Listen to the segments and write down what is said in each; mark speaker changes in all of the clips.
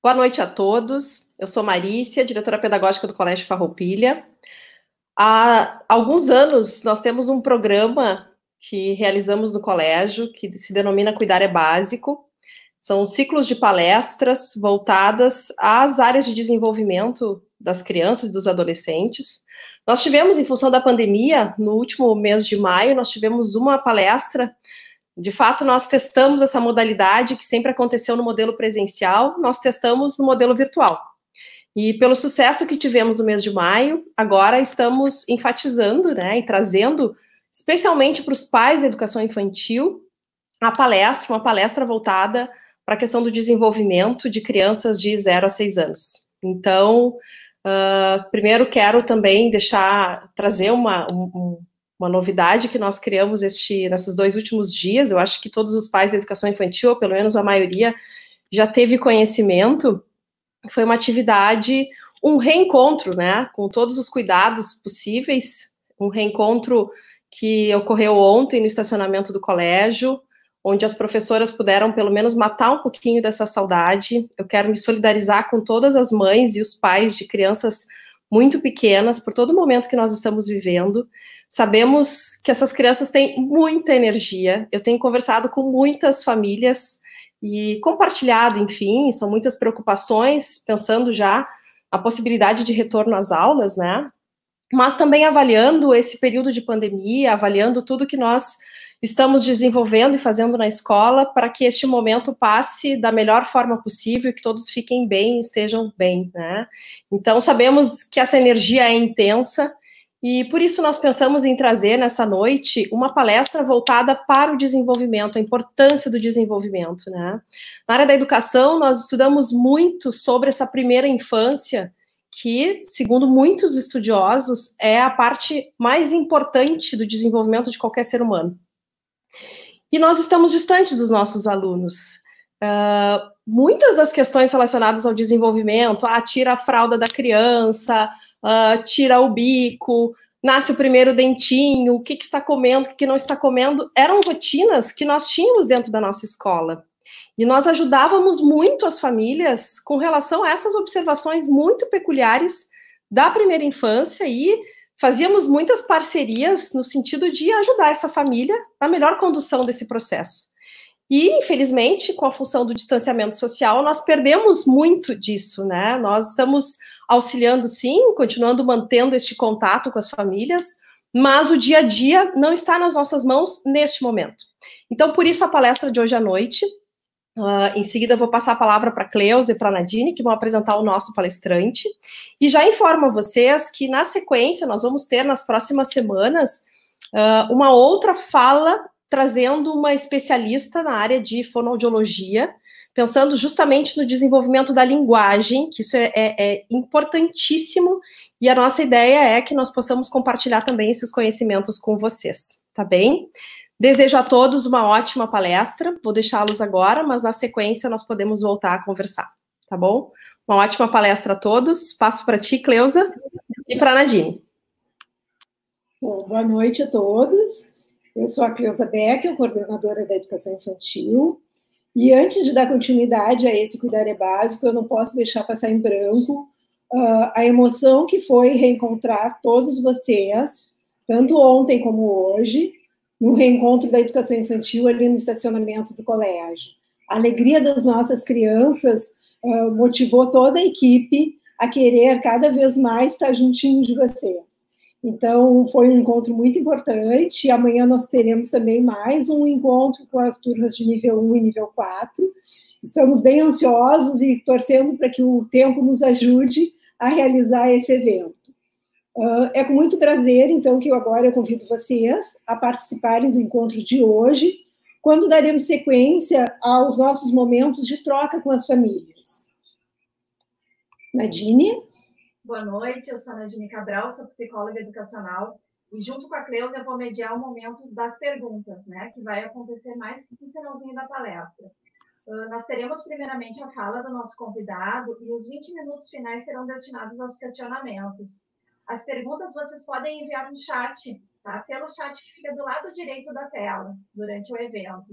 Speaker 1: Boa noite a todos. Eu sou Marícia, diretora pedagógica do Colégio Farroupilha. Há alguns anos nós temos um programa que realizamos no colégio que se denomina Cuidar é Básico. São ciclos de palestras voltadas às áreas de desenvolvimento das crianças e dos adolescentes. Nós tivemos, em função da pandemia, no último mês de maio, nós tivemos uma palestra de fato, nós testamos essa modalidade que sempre aconteceu no modelo presencial, nós testamos no modelo virtual. E pelo sucesso que tivemos no mês de maio, agora estamos enfatizando né, e trazendo, especialmente para os pais da educação infantil, a palestra, uma palestra voltada para a questão do desenvolvimento de crianças de 0 a 6 anos. Então, uh, primeiro quero também deixar, trazer uma, um, uma novidade que nós criamos este, nesses dois últimos dias. Eu acho que todos os pais da educação infantil, ou pelo menos a maioria, já teve conhecimento. Foi uma atividade, um reencontro, né, com todos os cuidados possíveis, um reencontro que ocorreu ontem no estacionamento do colégio, onde as professoras puderam pelo menos matar um pouquinho dessa saudade. Eu quero me solidarizar com todas as mães e os pais de crianças muito pequenas por todo o momento que nós estamos vivendo. Sabemos que essas crianças têm muita energia. Eu tenho conversado com muitas famílias e compartilhado, enfim, são muitas preocupações, pensando já a possibilidade de retorno às aulas, né? Mas também avaliando esse período de pandemia, avaliando tudo que nós estamos desenvolvendo e fazendo na escola para que este momento passe da melhor forma possível, que todos fiquem bem, estejam bem, né? Então sabemos que essa energia é intensa e por isso nós pensamos em trazer nessa noite uma palestra voltada para o desenvolvimento, a importância do desenvolvimento, né? Na área da educação, nós estudamos muito sobre essa primeira infância, que, segundo muitos estudiosos, é a parte mais importante do desenvolvimento de qualquer ser humano. E nós estamos distantes dos nossos alunos. Uh, muitas das questões relacionadas ao desenvolvimento, ah, tira a fralda da criança, uh, tira o bico, nasce o primeiro dentinho, o que, que está comendo, o que, que não está comendo, eram rotinas que nós tínhamos dentro da nossa escola. E nós ajudávamos muito as famílias com relação a essas observações muito peculiares da primeira infância e fazíamos muitas parcerias no sentido de ajudar essa família na melhor condução desse processo. E, infelizmente, com a função do distanciamento social, nós perdemos muito disso, né? Nós estamos auxiliando, sim, continuando mantendo este contato com as famílias, mas o dia a dia não está nas nossas mãos neste momento. Então, por isso, a palestra de hoje à noite. Uh, em seguida, vou passar a palavra para Cleusa e para Nadine, que vão apresentar o nosso palestrante. E já informo a vocês que, na sequência, nós vamos ter nas próximas semanas uh, uma outra fala trazendo uma especialista na área de fonoaudiologia, pensando justamente no desenvolvimento da linguagem, que isso é, é, é, importantíssimo, e a nossa ideia é que nós possamos compartilhar também esses conhecimentos com vocês, tá bem? Desejo a todos uma ótima palestra, vou deixá-los agora, mas na sequência nós podemos voltar a conversar, tá bom? Uma ótima palestra a todos, passo para ti, Cleusa, e para a Nadine.
Speaker 2: Bom, boa noite a todos. Eu sou a Cleusa Becker, coordenadora da Educação Infantil, e antes de dar continuidade a esse cuidar é básico, eu não posso deixar passar em branco uh, a emoção que foi reencontrar todos vocês, tanto ontem como hoje, no reencontro da educação infantil ali no estacionamento do colégio. A alegria das nossas crianças uh, motivou toda a equipe a querer cada vez mais estar juntinho de vocês. Então, foi um encontro muito importante. Amanhã nós teremos também mais um encontro com as turmas de nível 1 e nível 4. Estamos bem ansiosos e torcendo para que o tempo nos ajude a realizar esse evento. Uh, é com muito prazer, então, que eu agora convido vocês a participarem do encontro de hoje, quando daremos sequência aos nossos momentos de troca com as famílias. Nadine?
Speaker 3: Boa noite, eu sou a Nadine Cabral, sou psicóloga educacional e junto com a Cleusa eu vou mediar o momento das perguntas, né, que vai acontecer mais no finalzinho da palestra. Uh, nós teremos primeiramente a fala do nosso convidado e os 20 minutos finais serão destinados aos questionamentos. As perguntas vocês podem enviar no chat, tá? Pelo chat que fica do lado direito da tela durante o evento.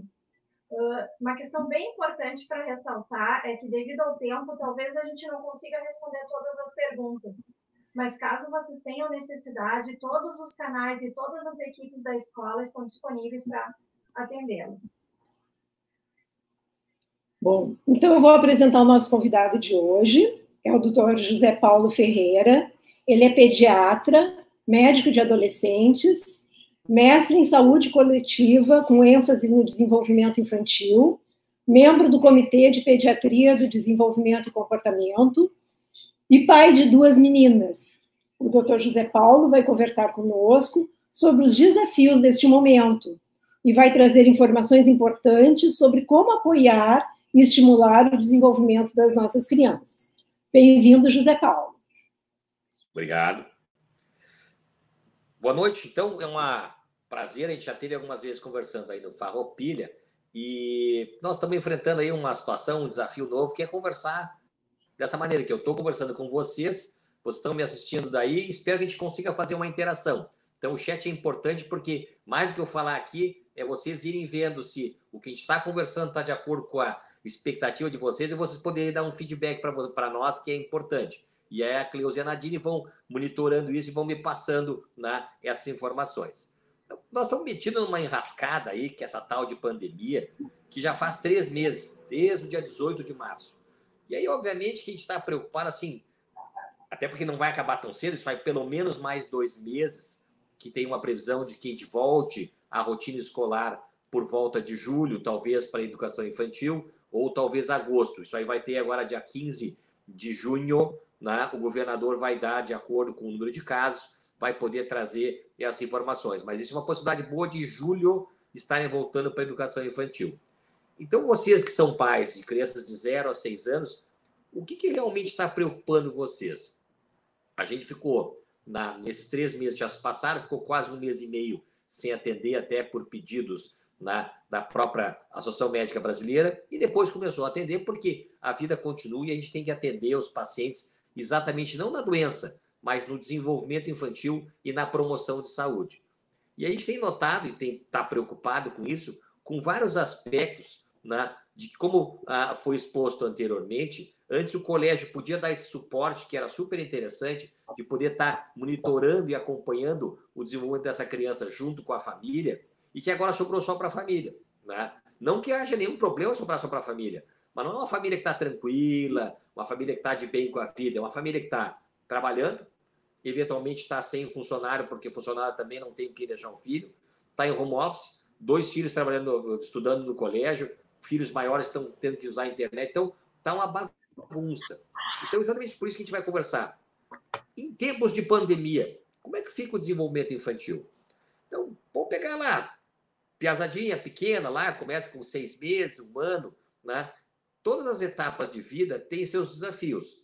Speaker 3: Uh, uma questão bem importante para ressaltar é que, devido ao tempo, talvez a gente não consiga responder todas as perguntas. Mas, caso vocês tenham necessidade, todos os canais e todas as equipes da escola estão disponíveis para atendê-los.
Speaker 2: Bom, então eu vou apresentar o nosso convidado de hoje, é o doutor José Paulo Ferreira. Ele é pediatra, médico de adolescentes, mestre em saúde coletiva, com ênfase no desenvolvimento infantil, membro do Comitê de Pediatria do Desenvolvimento e Comportamento e pai de duas meninas. O Dr. José Paulo vai conversar conosco sobre os desafios deste momento e vai trazer informações importantes sobre como apoiar e estimular o desenvolvimento das nossas crianças. Bem-vindo, José Paulo.
Speaker 4: Obrigado. Boa noite. Então, é um prazer, a gente já teve algumas vezes conversando aí no Farroupilha e nós estamos enfrentando aí uma situação, um desafio novo, que é conversar dessa maneira que eu estou conversando com vocês, vocês estão me assistindo daí espero que a gente consiga fazer uma interação. Então, o chat é importante porque, mais do que eu falar aqui, é vocês irem vendo se o que a gente está conversando está de acordo com a expectativa de vocês e vocês poderem dar um feedback para nós, que é importante. E aí a Cleusa e a Nadine vão monitorando isso e vão me passando né, essas informações. Então, nós estamos metidos numa enrascada aí, que é essa tal de pandemia, que já faz três meses, desde o dia 18 de março. E aí, obviamente, que a gente está preocupado, assim, até porque não vai acabar tão cedo, isso vai pelo menos mais dois meses, que tem uma previsão de que a gente volte à rotina escolar por volta de julho, talvez para a educação infantil, ou talvez agosto. Isso aí vai ter agora dia 15 de junho, né, o governador vai dar, de acordo com o número de casos, vai poder trazer essas informações. Mas isso é uma possibilidade boa de julho estarem voltando para a educação infantil. Então, vocês que são pais de crianças de 0 a 6 anos, o que, que realmente está preocupando vocês? A gente ficou, na, nesses três meses que já se passaram, ficou quase um mês e meio sem atender, até por pedidos na, da própria Associação Médica Brasileira, e depois começou a atender, porque a vida continua e a gente tem que atender os pacientes exatamente não na doença, mas no desenvolvimento infantil e na promoção de saúde. E a gente tem notado e tem está preocupado com isso, com vários aspectos, né, de como ah, foi exposto anteriormente. Antes o colégio podia dar esse suporte que era super interessante, de poder estar tá monitorando e acompanhando o desenvolvimento dessa criança junto com a família, e que agora sobrou só para a família. Né? Não que haja nenhum problema sobrar só para a família, mas não é uma família que está tranquila, uma família que está de bem com a vida, é uma família que está trabalhando, eventualmente está sem funcionário, porque funcionário também não tem que deixar um filho, está em home office, dois filhos trabalhando, estudando no colégio, filhos maiores estão tendo que usar a internet, então está uma bagunça. Então, exatamente por isso que a gente vai conversar. Em tempos de pandemia, como é que fica o desenvolvimento infantil? Então, vamos pegar lá, piazadinha pequena lá, começa com seis meses, um ano, né? Todas as etapas de vida têm seus desafios.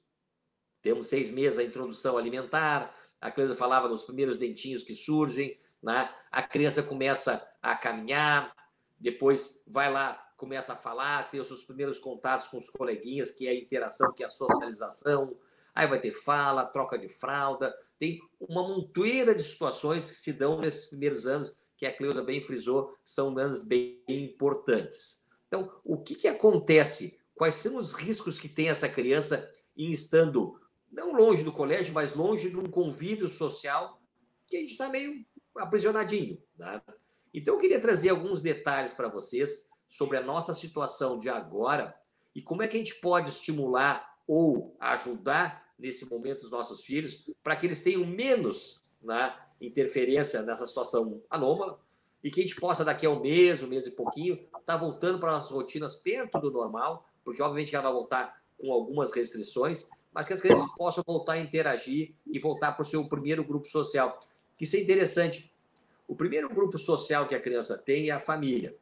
Speaker 4: Temos seis meses a introdução alimentar, a criança falava nos primeiros dentinhos que surgem, né? a criança começa a caminhar, depois vai lá, começa a falar, tem os seus primeiros contatos com os coleguinhas, que é a interação, que é a socialização, aí vai ter fala, troca de fralda, tem uma montoeira de situações que se dão nesses primeiros anos, que a Cleusa bem frisou, são anos bem importantes. Então, o que, que acontece quais são os riscos que tem essa criança em estando não longe do colégio, mas longe de um convívio social que a gente está meio aprisionadinho. Né? Então, eu queria trazer alguns detalhes para vocês sobre a nossa situação de agora e como é que a gente pode estimular ou ajudar nesse momento os nossos filhos para que eles tenham menos né, interferência nessa situação anômala e que a gente possa, daqui a um mês, um mês e pouquinho, estar tá voltando para nossas rotinas perto do normal porque obviamente ela vai voltar com algumas restrições, mas que as crianças possam voltar a interagir e voltar para o seu primeiro grupo social. Isso é interessante. O primeiro grupo social que a criança tem é a família.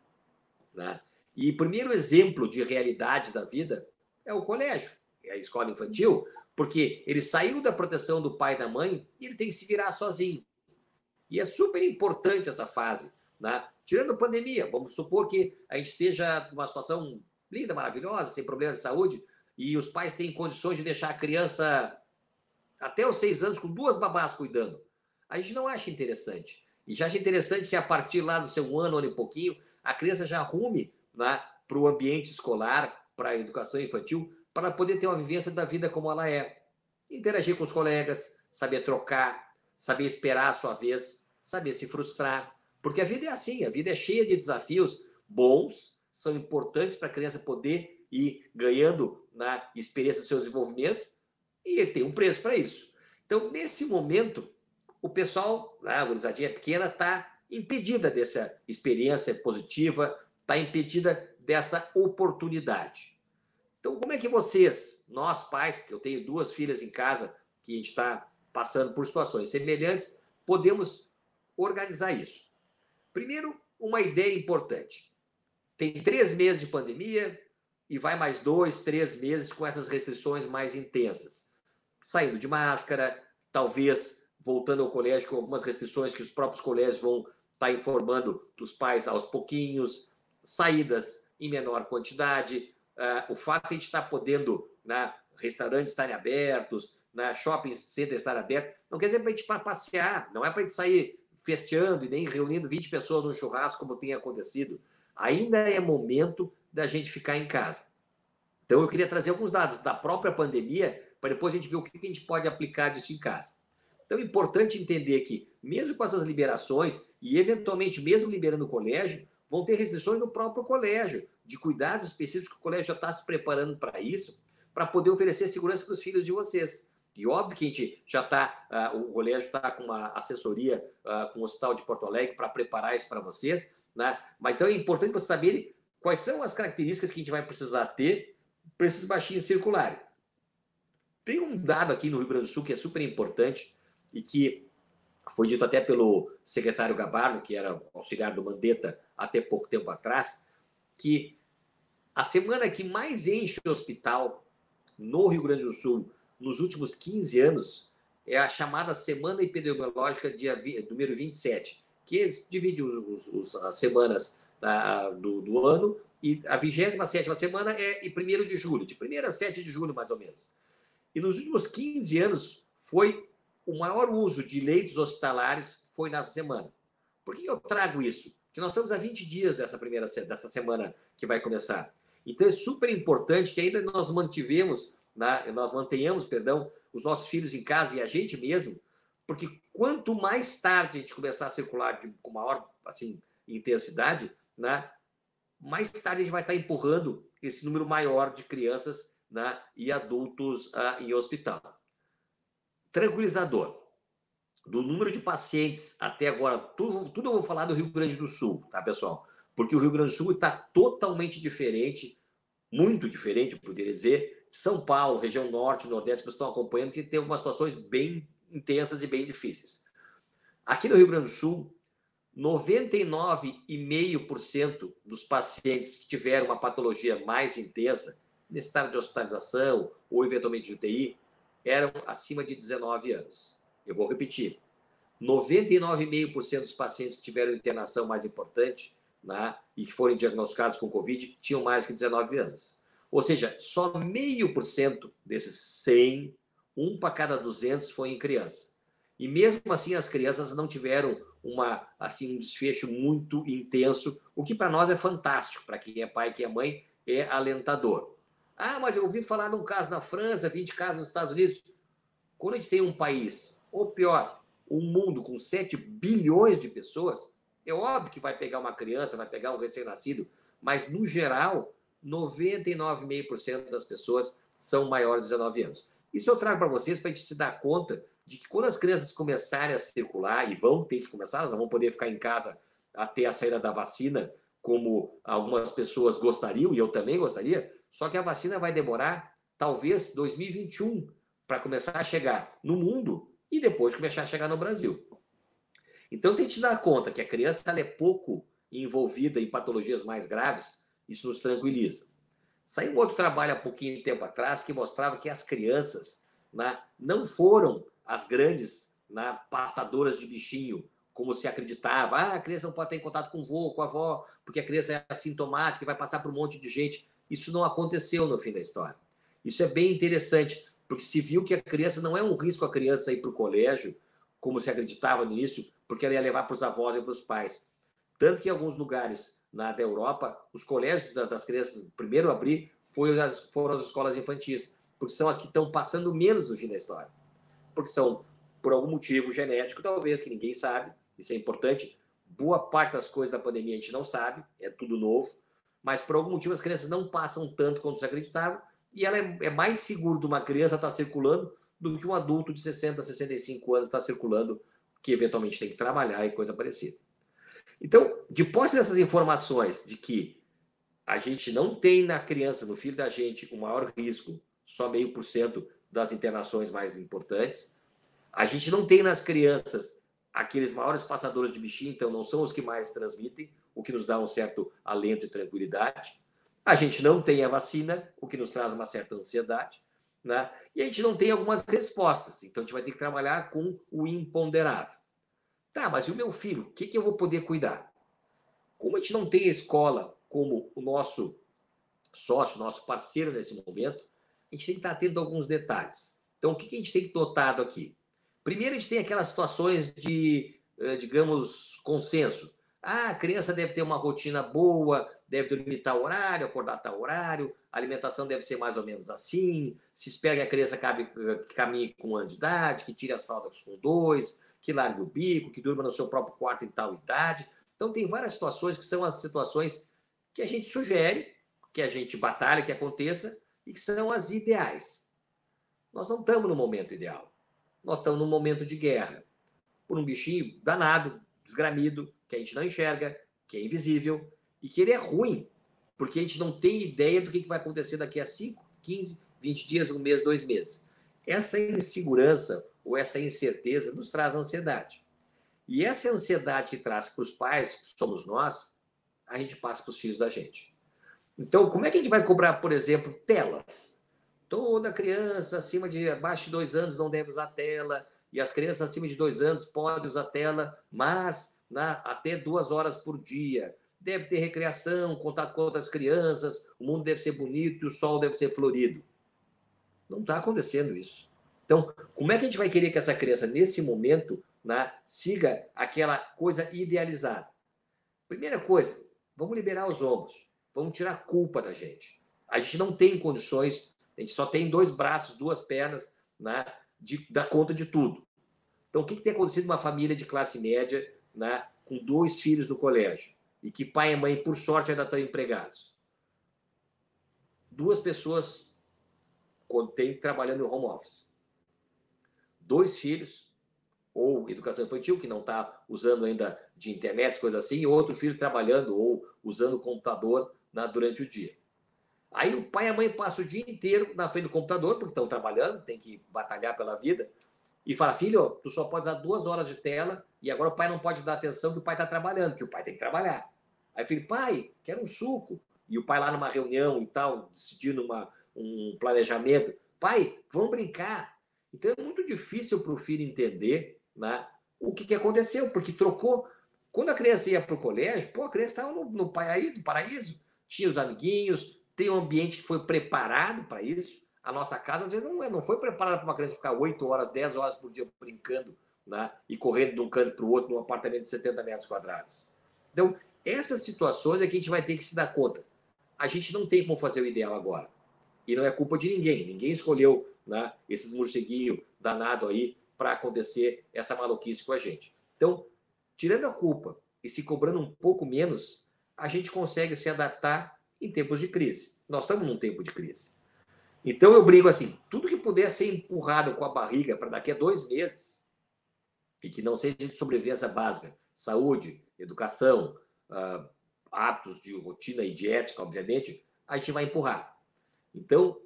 Speaker 4: Né? E o primeiro exemplo de realidade da vida é o colégio, é a escola infantil, porque ele saiu da proteção do pai e da mãe e ele tem que se virar sozinho. E é super importante essa fase. Né? Tirando a pandemia, vamos supor que a gente esteja numa situação linda, maravilhosa, sem problemas de saúde, e os pais têm condições de deixar a criança até os seis anos com duas babás cuidando. A gente não acha interessante. E já acha interessante que a partir lá do seu ano, ano e pouquinho, a criança já arrume né, para o ambiente escolar, para a educação infantil, para poder ter uma vivência da vida como ela é. Interagir com os colegas, saber trocar, saber esperar a sua vez, saber se frustrar. Porque a vida é assim, a vida é cheia de desafios bons, são importantes para a criança poder ir ganhando na experiência do seu desenvolvimento e tem um preço para isso. Então, nesse momento, o pessoal, né, a gurizadinha pequena, está impedida dessa experiência positiva, está impedida dessa oportunidade. Então, como é que vocês, nós pais, porque eu tenho duas filhas em casa que a gente está passando por situações semelhantes, podemos organizar isso? Primeiro, uma ideia importante. Tem três meses de pandemia e vai mais dois, três meses com essas restrições mais intensas. Saindo de máscara, talvez voltando ao colégio com algumas restrições que os próprios colégios vão estar tá informando os pais aos pouquinhos, saídas em menor quantidade, uh, o fato de a gente estar tá podendo, né, restaurantes estarem abertos, né, shopping center estar aberto, não quer dizer para a gente para passear, não é para a gente sair festeando e nem reunindo 20 pessoas num churrasco como tem acontecido. Ainda é momento da gente ficar em casa. Então eu queria trazer alguns dados da própria pandemia para depois a gente ver o que a gente pode aplicar disso em casa. Então é importante entender que, mesmo com essas liberações, e eventualmente mesmo liberando o colégio, vão ter restrições no próprio colégio, de cuidados específicos que o colégio já está se preparando para isso, para poder oferecer segurança para os filhos de vocês. E óbvio que a gente já está, uh, ah, o colégio está com uma assessoria uh, com o Hospital de Porto Alegre para preparar isso para vocês, né? Mas então é importante vocês saberem quais são as características que a gente vai precisar ter para esses baixinhos circulares. Tem um dado aqui no Rio Grande do Sul que é super importante e que foi dito até pelo secretário Gabardo, que era auxiliar do Mandetta até pouco tempo atrás, que a semana que mais enche o hospital no Rio Grande do Sul nos últimos 15 anos é a chamada Semana Epidemiológica dia, número 27, que divide os, os, as semanas da, do, do, ano, e a 27 semana é em 1 de julho, de 1 a 7 de julho, mais ou menos. E nos últimos 15 anos foi o maior uso de leitos hospitalares foi nessa semana. Por que eu trago isso? Porque nós estamos a 20 dias dessa primeira dessa semana que vai começar. Então é super importante que ainda nós mantivemos, né, nós mantenhamos, perdão, os nossos filhos em casa e a gente mesmo, porque quanto mais tarde a gente começar a circular de, com maior assim, intensidade, né, mais tarde a gente vai estar empurrando esse número maior de crianças né, e adultos uh, em hospital tranquilizador. Do número de pacientes até agora, tudo, tudo eu vou falar do Rio Grande do Sul, tá, pessoal? Porque o Rio Grande do Sul está totalmente diferente, muito diferente, eu poderia dizer, São Paulo, região norte, nordeste, que estão acompanhando, que tem algumas situações bem intensas e bem difíceis. Aqui no Rio Grande do Sul, 99,5% dos pacientes que tiveram uma patologia mais intensa, estado de hospitalização ou eventualmente de UTI, eram acima de 19 anos. Eu vou repetir. 99,5% dos pacientes que tiveram internação mais importante né, e que foram diagnosticados com Covid tinham mais que 19 anos. Ou seja, só meio por cento desses 100, um para cada 200 foi em criança. E mesmo assim as crianças não tiveram uma assim um desfecho muito intenso, o que para nós é fantástico, para quem é pai, quem é mãe, é alentador. Ah, mas eu ouvi falar de um caso na França, 20 casos nos Estados Unidos. Quando a gente tem um país, ou pior, um mundo com 7 bilhões de pessoas, é óbvio que vai pegar uma criança, vai pegar um recém-nascido, mas no geral, 99,5% das pessoas são maiores de 19 anos. Isso eu trago para vocês para a gente se dar conta de que quando as crianças começarem a circular, e vão ter que começar, elas não vão poder ficar em casa até a saída da vacina, como algumas pessoas gostariam, e eu também gostaria, só que a vacina vai demorar talvez 2021 para começar a chegar no mundo e depois começar a chegar no Brasil. Então, se a gente dá conta que a criança é pouco envolvida em patologias mais graves, isso nos tranquiliza. Saiu outro trabalho há pouquinho tempo atrás que mostrava que as crianças né, não foram as grandes né, passadoras de bichinho, como se acreditava. Ah, a criança não pode ter contato com o vô, com a avó, porque a criança é assintomática e vai passar por um monte de gente. Isso não aconteceu no fim da história. Isso é bem interessante, porque se viu que a criança não é um risco a criança ir para o colégio, como se acreditava no início, porque ela ia levar para os avós e para os pais. Tanto que em alguns lugares na da Europa, os colégios das crianças, primeiro a abrir, foi as, foram as escolas infantis, porque são as que estão passando menos no fim da história. Porque são, por algum motivo genético, talvez, que ninguém sabe, isso é importante. Boa parte das coisas da pandemia a gente não sabe, é tudo novo, mas por algum motivo as crianças não passam tanto quanto se acreditava, e ela é, é mais seguro de uma criança estar circulando do que um adulto de 60, 65 anos estar circulando, que eventualmente tem que trabalhar e coisa parecida. Então, de posse dessas informações de que a gente não tem na criança, no filho da gente, o maior risco, só meio por cento das internações mais importantes, a gente não tem nas crianças aqueles maiores passadores de bichinho, então não são os que mais transmitem, o que nos dá um certo alento e tranquilidade. A gente não tem a vacina, o que nos traz uma certa ansiedade, né? E a gente não tem algumas respostas, então a gente vai ter que trabalhar com o imponderável. Tá, mas e o meu filho? O que, que eu vou poder cuidar? Como a gente não tem a escola como o nosso sócio, nosso parceiro nesse momento, a gente tem que estar atento a alguns detalhes. Então, o que, que a gente tem que notado aqui? Primeiro, a gente tem aquelas situações de, eh, digamos, consenso. Ah, a criança deve ter uma rotina boa, deve dormir tal horário, acordar tal horário, a alimentação deve ser mais ou menos assim, se espera que a criança cabe, que caminhe com um ano de idade, que tire as fraldas com dois, que largue o bico, que durma no seu próprio quarto em tal idade. Então, tem várias situações que são as situações que a gente sugere, que a gente batalha que aconteça e que são as ideais. Nós não estamos no momento ideal. Nós estamos num momento de guerra por um bichinho danado, desgramido, que a gente não enxerga, que é invisível e que ele é ruim, porque a gente não tem ideia do que vai acontecer daqui a 5, 15, 20 dias, um mês, dois meses. Essa insegurança ou essa incerteza nos traz ansiedade. E essa ansiedade que traz para os pais, que somos nós, a gente passa para os filhos da gente. Então, como é que a gente vai cobrar, por exemplo, telas? Toda criança acima de abaixo de dois anos não deve usar tela, e as crianças acima de dois anos podem usar tela, mas na, até duas horas por dia. Deve ter recreação, contato com outras crianças, o mundo deve ser bonito e o sol deve ser florido. Não está acontecendo isso. Então, como é que a gente vai querer que essa criança, nesse momento, né, siga aquela coisa idealizada? Primeira coisa, vamos liberar os ombros, vamos tirar a culpa da gente. A gente não tem condições, a gente só tem dois braços, duas pernas, né, de dar conta de tudo. Então, o que, que tem acontecido numa família de classe média né, com dois filhos no colégio e que pai e mãe, por sorte, ainda estão empregados. Duas pessoas tem trabalhando em home office. Dois filhos, ou educação infantil, que não está usando ainda de internet, coisas assim, e outro filho trabalhando ou usando o computador né, durante o dia. Aí o pai e a mãe passam o dia inteiro na frente do computador, porque estão trabalhando, tem que batalhar pela vida, e fala, filho, tu só pode usar duas horas de tela e agora o pai não pode dar atenção que o pai está trabalhando, que o pai tem que trabalhar. Aí filho, pai, quero um suco. E o pai lá numa reunião e tal, decidindo uma, um planejamento. Pai, vamos brincar. Então é muito difícil para o filho entender né, o que, que aconteceu, porque trocou. Quando a criança ia para o colégio, pô, a criança estava no, no paraíso, no paraíso, tinha os amiguinhos, tem um ambiente que foi preparado para isso a nossa casa, às vezes, não, é, não foi preparada para uma criança ficar 8 horas, 10 horas por dia brincando né, e correndo de um canto para o outro num apartamento de 70 metros quadrados. Então, essas situações é que a gente vai ter que se dar conta. A gente não tem como fazer o ideal agora. E não é culpa de ninguém. Ninguém escolheu né, esses morceguinhos danados aí para acontecer essa maluquice com a gente. Então, tirando a culpa e se cobrando um pouco menos, a gente consegue se adaptar em tempos de crise. Nós estamos num tempo de crise. Então eu brigo assim: tudo que puder ser empurrado com a barriga para daqui a dois meses, e que não seja de sobrevivência básica, saúde, educação, hábitos de rotina e diética, obviamente, a gente vai empurrar. Então,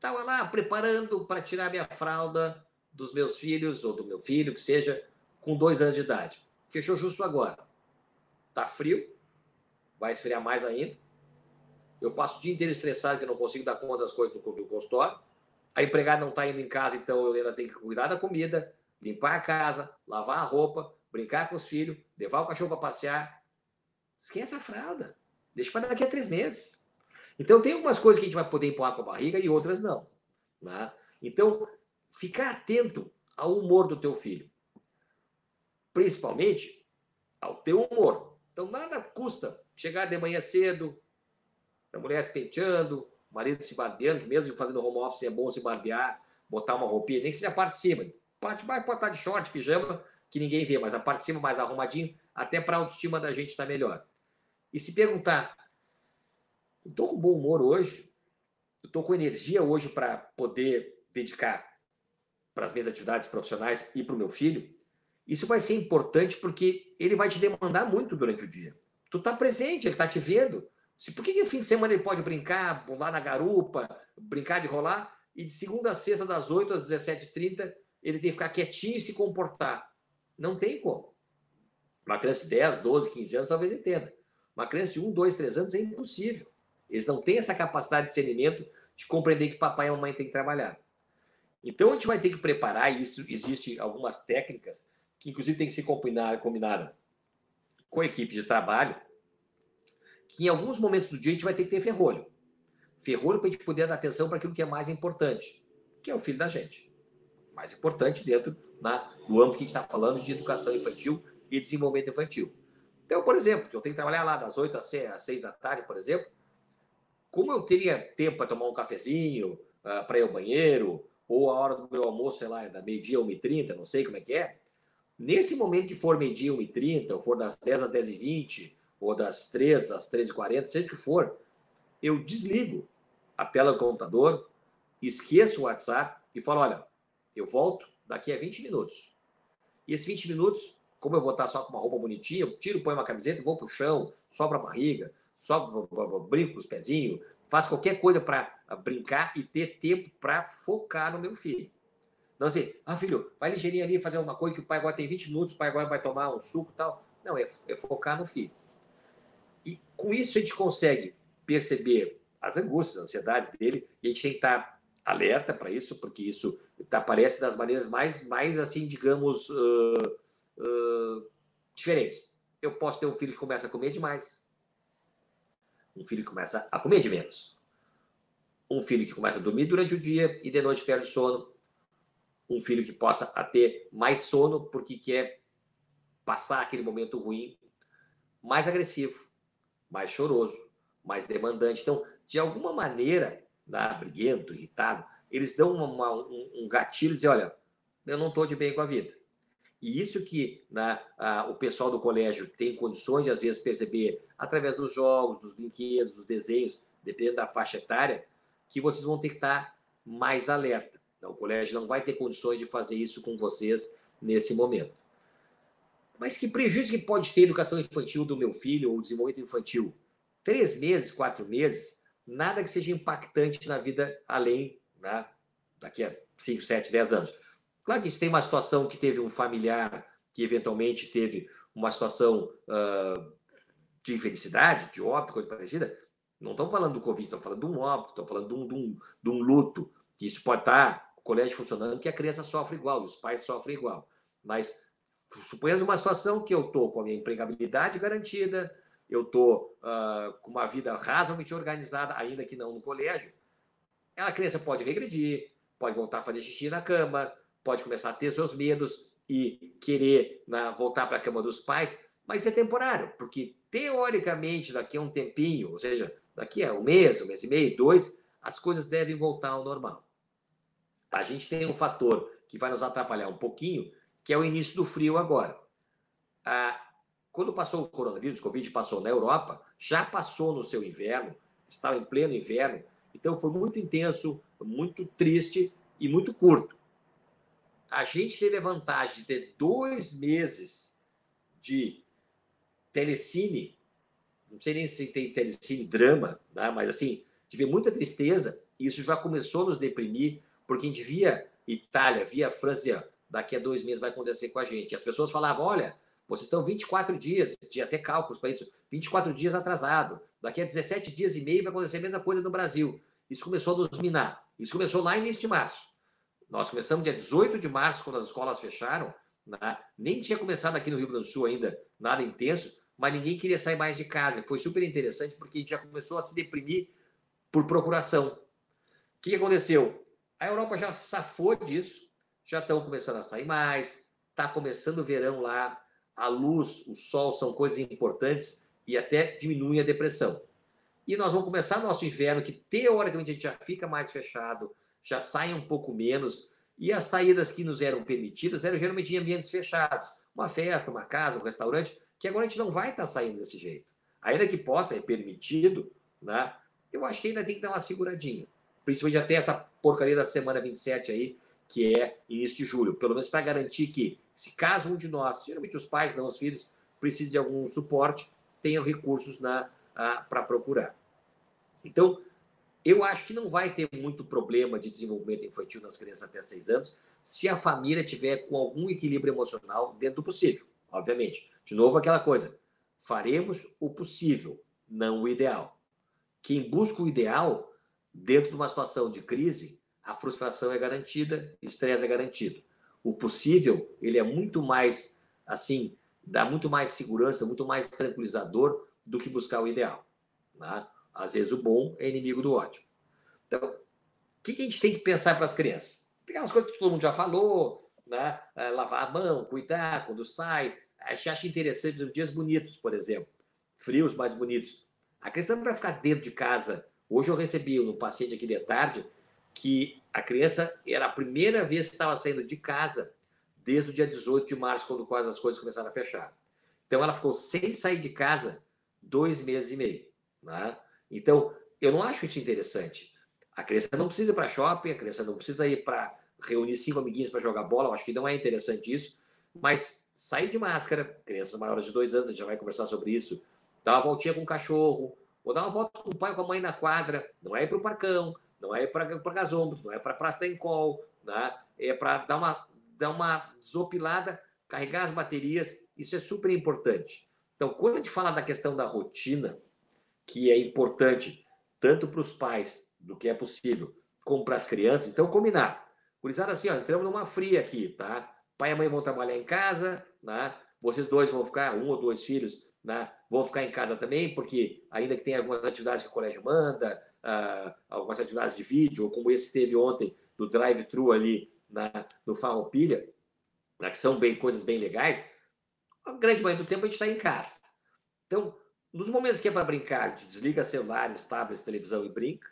Speaker 4: estava lá preparando para tirar minha fralda dos meus filhos, ou do meu filho, que seja, com dois anos de idade. Fechou justo agora. Tá frio, vai esfriar mais ainda eu passo o dia inteiro estressado que não consigo dar conta das coisas do, do consultório. A empregada não está indo em casa, então eu ainda tenho que cuidar da comida, limpar a casa, lavar a roupa, brincar com os filhos, levar o cachorro para passear. Esquece a fralda. Deixa para daqui a três meses. Então, tem algumas coisas que a gente vai poder empurrar com a barriga e outras não. Né? Então, ficar atento ao humor do teu filho. Principalmente ao teu humor. Então, nada custa chegar de manhã cedo, a mulher se penteando, o marido se barbeando, que mesmo fazendo home office é bom se barbear, botar uma roupinha, nem que seja a parte de cima. Parte baixo pode estar de short, pijama, que ninguém vê, mas a parte de cima mais arrumadinho, até para a autoestima da gente estar tá melhor. E se perguntar, estou com bom humor hoje, estou com energia hoje para poder dedicar para as minhas atividades profissionais e para o meu filho, isso vai ser importante porque ele vai te demandar muito durante o dia. Tu está presente, ele está te vendo. Se, por que, que fim de semana ele pode brincar, pular na garupa, brincar de rolar, e de segunda a sexta, das 8 às 17h30, ele tem que ficar quietinho e se comportar? Não tem como. Uma criança de 10, 12, 15 anos talvez entenda. Uma criança de 1, 2, 3 anos é impossível. Eles não têm essa capacidade de discernimento de compreender que papai e mamãe têm que trabalhar. Então a gente vai ter que preparar, e isso existe algumas técnicas que inclusive tem que ser combinada, combinada com a equipe de trabalho, que em alguns momentos do dia a gente vai ter que ter ferrolho. Ferrolho para a gente poder dar atenção para aquilo que é mais importante, que é o filho da gente. Mais importante dentro na, do âmbito que a gente está falando de educação infantil e desenvolvimento infantil. Então, por exemplo, eu tenho que trabalhar lá das 8 às 6 da tarde, por exemplo, como eu teria tempo para tomar um cafezinho, uh, para ir ao banheiro, ou a hora do meu almoço, sei lá, é da meio-dia, 1h30, não sei como é que é, Nesse momento que for meio-dia, 1h30, ou for das 10 às 10h20, ou das 3 às 13h40, seja o que for, eu desligo a tela do computador, esqueço o WhatsApp e falo: olha, eu volto daqui a 20 minutos. E esses 20 minutos, como eu vou estar só com uma roupa bonitinha, eu tiro, ponho uma camiseta, vou para o chão, sobra a barriga, só brinco os pezinhos, faço qualquer coisa para brincar e ter tempo para focar no meu filho. Não assim, ah, filho, vai ligeirinho ali fazer uma coisa que o pai agora tem 20 minutos, o pai agora vai tomar um suco e tal. Não, é, é focar no filho. E com isso a gente consegue perceber as angústias, as ansiedades dele, e a gente tem que estar alerta para isso, porque isso aparece das maneiras mais, mais assim, digamos, uh, uh, diferentes. Eu posso ter um filho que começa a comer demais, um filho que começa a comer de menos, um filho que começa a dormir durante o dia e de noite perde sono, um filho que possa ter mais sono porque quer passar aquele momento ruim, mais agressivo, mais choroso, mais demandante. Então, de alguma maneira, né, briguento, irritado, eles dão uma, um, um, gatilho e dizem, olha, eu não estou de bem com a vida. E isso que né, a, o pessoal do colégio tem condições de, às vezes, perceber através dos jogos, dos brinquedos, dos desenhos, dependendo da faixa etária, que vocês vão ter que estar mais alerta. Então, o colégio não vai ter condições de fazer isso com vocês nesse momento. Mas que prejuízo que pode ter a educação infantil do meu filho ou desenvolvimento infantil? Três meses, quatro meses, nada que seja impactante na vida além, né, daqui a cinco, sete, dez anos. Claro que isso tem uma situação que teve um familiar que eventualmente teve uma situação uh, de infelicidade, de óbito, coisa parecida. Não estamos falando do Covid, estamos falando de um óbito, estamos falando de um, de um, de um luto, que isso pode estar o colégio funcionando, que a criança sofre igual, os pais sofrem igual. Mas suponhamos uma situação que eu estou com a minha empregabilidade garantida, eu estou uh, com uma vida razoavelmente organizada, ainda que não no colégio, a criança pode regredir, pode voltar a fazer xixi na cama, pode começar a ter seus medos e querer né, voltar para a cama dos pais, mas é temporário, porque teoricamente daqui a um tempinho, ou seja, daqui a um mês, um mês e meio, dois, as coisas devem voltar ao normal. A gente tem um fator que vai nos atrapalhar um pouquinho, que é o início do frio agora. Ah, quando passou o coronavírus, o Covid passou na Europa, já passou no seu inverno, estava em pleno inverno, então foi muito intenso, muito triste e muito curto. A gente teve a vantagem de ter dois meses de telecine, não sei nem se tem telecine drama, né? mas assim, ver muita tristeza, e isso já começou a nos deprimir, porque a gente via Itália, via França, daqui a dois meses vai acontecer com a gente. E as pessoas falavam: olha, vocês estão 24 dias, tinha até cálculos para isso, 24 dias atrasado. Daqui a 17 dias e meio vai acontecer a mesma coisa no Brasil. Isso começou a nos minar. Isso começou lá início de março. Nós começamos dia 18 de março, quando as escolas fecharam. Né? Nem tinha começado aqui no Rio Grande do Sul ainda nada intenso, mas ninguém queria sair mais de casa. Foi super interessante porque a gente já começou a se deprimir por procuração. O que aconteceu? A Europa já safou disso, já estão começando a sair mais, está começando o verão lá. a luz, o sol são coisas importantes e até diminuem a depressão. E nós vamos começar nosso inverno, que teoricamente a gente já fica mais fechado, já sai um pouco menos, e as saídas que nos eram permitidas eram geralmente em ambientes fechados. Uma festa, uma casa, um restaurante, que agora a gente não vai estar saindo desse jeito. Ainda que possa, é permitido, né? eu acho que ainda tem que dar uma seguradinha. Principalmente até essa porcaria da semana 27 aí, que é início de julho. Pelo menos para garantir que, se caso um de nós, geralmente os pais, não os filhos, precise de algum suporte, tenham recursos para procurar. Então, eu acho que não vai ter muito problema de desenvolvimento infantil nas crianças até 6 anos, se a família tiver com algum equilíbrio emocional dentro do possível, obviamente. De novo, aquela coisa: faremos o possível, não o ideal. Quem busca o ideal, dentro de uma situação de crise, a frustração é garantida, estresse é garantido. O possível, ele é muito mais, assim, dá muito mais segurança, muito mais tranquilizador do que buscar o ideal. Né? Às vezes o bom é inimigo do ótimo. Então, o que, a gente tem que pensar para as crianças? Aquelas coisas que todo mundo já falou, né? É, lavar a mão, cuidar quando sai. A gente acha interessante nos dias bonitos, por exemplo, frios mais bonitos. A questão é para ficar dentro de casa. Hoje eu recebi um paciente aqui de tarde que a criança era a primeira vez que estava saindo de casa desde o dia 18 de março, quando quase as coisas começaram a fechar. Então ela ficou sem sair de casa dois meses e meio. Né? Então, eu não acho isso interessante. A criança não precisa ir para shopping, a criança não precisa ir para reunir cinco amiguinhos para jogar bola, eu acho que não é interessante isso, mas sair de máscara, crianças maiores de dois anos, a gente já vai conversar sobre isso, dar uma voltinha com o cachorro, ou dar uma volta com o pai ou com a mãe na quadra, não é ir para o parcão, não é ir para gasômetro, não é para praça da Encol, né? é para dar uma, dar uma desopilada, carregar as baterias, isso é super importante. Então, quando a gente fala da questão da rotina, que é importante tanto para os pais do que é possível, como para as crianças. Então, combinar. Gurizada, assim, ó, entramos numa fria aqui, tá? Pai e mãe vão trabalhar em casa, né? Vocês dois vão ficar, um ou dois filhos, né? Vão ficar em casa também, porque ainda que tem algumas atividades que o colégio manda, uh, algumas atividades de vídeo, ou como esse teve ontem, do drive-thru ali na, no Farroupilha, né? que são bem, coisas bem legais, a grande maioria do tempo a gente está em casa. Então, nos momentos que é para brincar, a gente desliga celulares, tablets, televisão e brinca.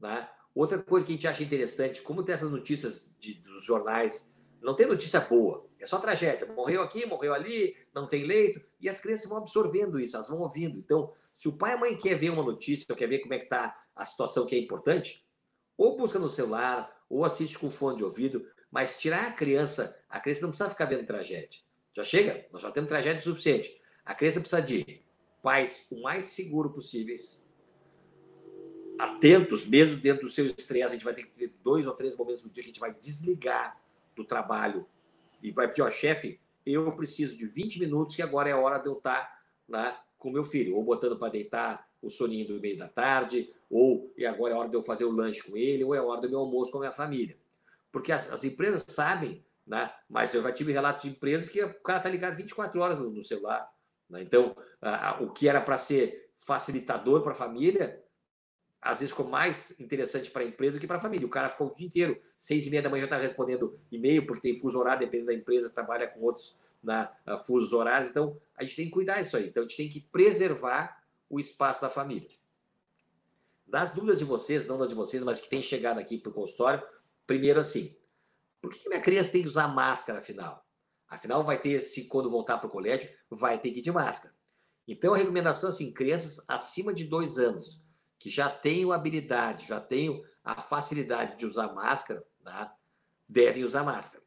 Speaker 4: Né? Outra coisa que a gente acha interessante, como tem essas notícias de, dos jornais, não tem notícia boa, é só tragédia. Morreu aqui, morreu ali, não tem leito, e as crianças vão absorvendo isso, elas vão ouvindo. Então, se o pai e a mãe quer ver uma notícia, quer ver como é que está a situação que é importante, ou busca no celular, ou assiste com fone de ouvido, mas tirar a criança, a criança não precisa ficar vendo tragédia. Já chega, nós já temos tragédia suficiente. A criança precisa de pais o mais seguro possíveis, atentos, mesmo dentro do seu estresse. A gente vai ter que ter dois ou três momentos no dia que a gente vai desligar do trabalho e vai pedir, ó, chefe, eu preciso de 20 minutos que agora é a hora de eu estar lá com meu filho, ou botando para deitar o soninho do meio da tarde, ou e agora é a hora de eu fazer o lanche com ele, ou é a hora do meu almoço com a minha família. Porque as, as empresas sabem, né? mas eu já tive relatos de empresas que o cara está ligado 24 horas no, no celular. Né? Então, o que era para ser facilitador para a família, às vezes ficou mais interessante para a empresa do que para a família. O cara ficou o dia inteiro, seis e meia da manhã já está respondendo e-mail, porque tem fuso horário, dependendo da empresa, trabalha com outros na, uh, fusos horários. Então, a gente tem que cuidar disso aí. Então, a gente tem que preservar o espaço da família. Das dúvidas de vocês, não das de vocês, mas que tem chegado aqui para o consultório, primeiro assim, por que minha criança tem que usar máscara, afinal? Afinal, vai ter, se quando voltar para o colégio, vai ter que ir de máscara. Então, a recomendação assim, crianças acima de dois anos, que já tenham habilidade, já tenham a facilidade de usar máscara, né, devem usar máscara.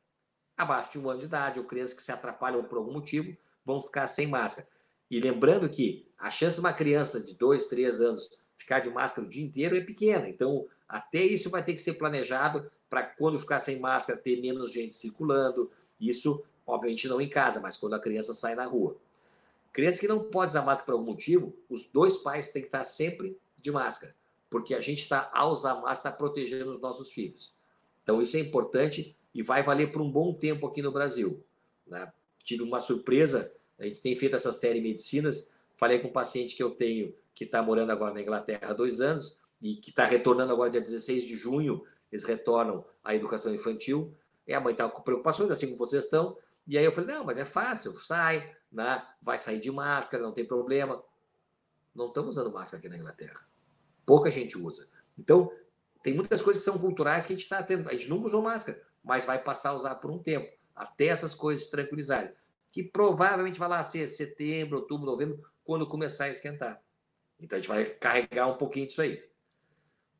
Speaker 4: Abaixo de um ano de idade, ou crianças que se atrapalham por algum motivo, vão ficar sem máscara. E lembrando que a chance de uma criança de dois, três anos ficar de máscara o dia inteiro é pequena. Então, até isso vai ter que ser planejado para quando ficar sem máscara, ter menos gente circulando. Isso Obviamente não em casa, mas quando a criança sai na rua. Criança que não pode usar máscara por algum motivo, os dois pais têm que estar sempre de máscara, porque a gente está, ao usar máscara, está protegendo os nossos filhos. Então isso é importante e vai valer por um bom tempo aqui no Brasil. Né? Tive uma surpresa, a gente tem feito essas telemedicinas, falei com um paciente que eu tenho, que está morando agora na Inglaterra há dois anos, e que está retornando agora dia 16 de junho, eles retornam à educação infantil, e a mãe está com preocupações, assim como vocês estão, E aí eu falei, não, mas é fácil, sai, né? vai sair de máscara, não tem problema. Não estamos usando máscara aqui na Inglaterra. Pouca gente usa. Então, tem muitas coisas que são culturais que a gente está tendo. A gente nunca usou máscara, mas vai passar a usar por um tempo, até essas coisas se tranquilizarem. Que provavelmente vai lá ser setembro, outubro, novembro, quando começar a esquentar. Então a gente vai carregar um pouquinho disso aí.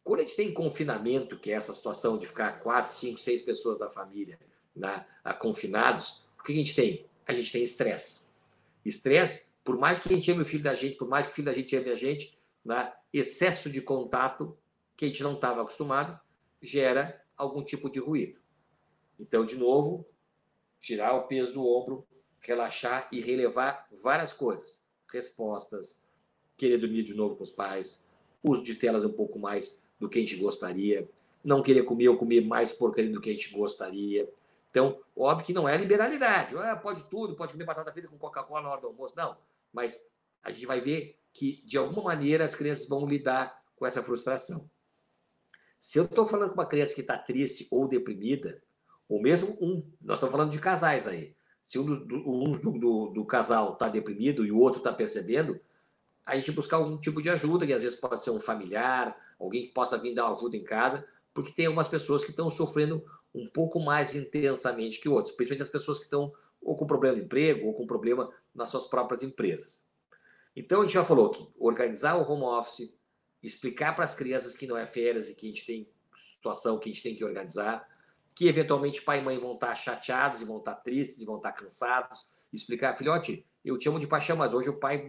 Speaker 4: Quando a gente tem confinamento, que é essa situação de ficar quatro, cinco, seis pessoas da família né, confinados, que a gente tem? A gente tem estresse. Estresse, por mais que a gente ame o filho da gente, por mais que o filho da gente ame a gente, né, excesso de contato que a gente não estava acostumado gera algum tipo de ruído. Então, de novo, tirar o peso do ombro, relaxar e relevar várias coisas respostas, querer dormir de novo com os pais, uso de telas um pouco mais do que a gente gostaria, não querer comer ou comer mais porcaria do que a gente gostaria. Então, óbvio que não é liberalidade. Ah, pode tudo, pode comer batata frita com Coca-Cola na hora do almoço. Não. Mas a gente vai ver que, de alguma maneira, as crianças vão lidar com essa frustração. Se eu estou falando com uma criança que está triste ou deprimida, ou mesmo um, nós estamos falando de casais aí, se um do, um do, do, do casal está deprimido e o outro está percebendo, a gente buscar algum tipo de ajuda, que às vezes pode ser um familiar, alguém que possa vir dar uma ajuda em casa, porque tem algumas pessoas que estão sofrendo um pouco mais intensamente que outros, principalmente as pessoas que estão ou com problema de emprego ou com problema nas suas próprias empresas. Então a gente já falou que organizar o home office, explicar para as crianças que não é férias e que a gente tem situação que a gente tem que organizar, que eventualmente pai e mãe vão estar chateados e vão estar tristes e vão estar cansados. Explicar, filhote, eu te amo de paixão, mas hoje o pai,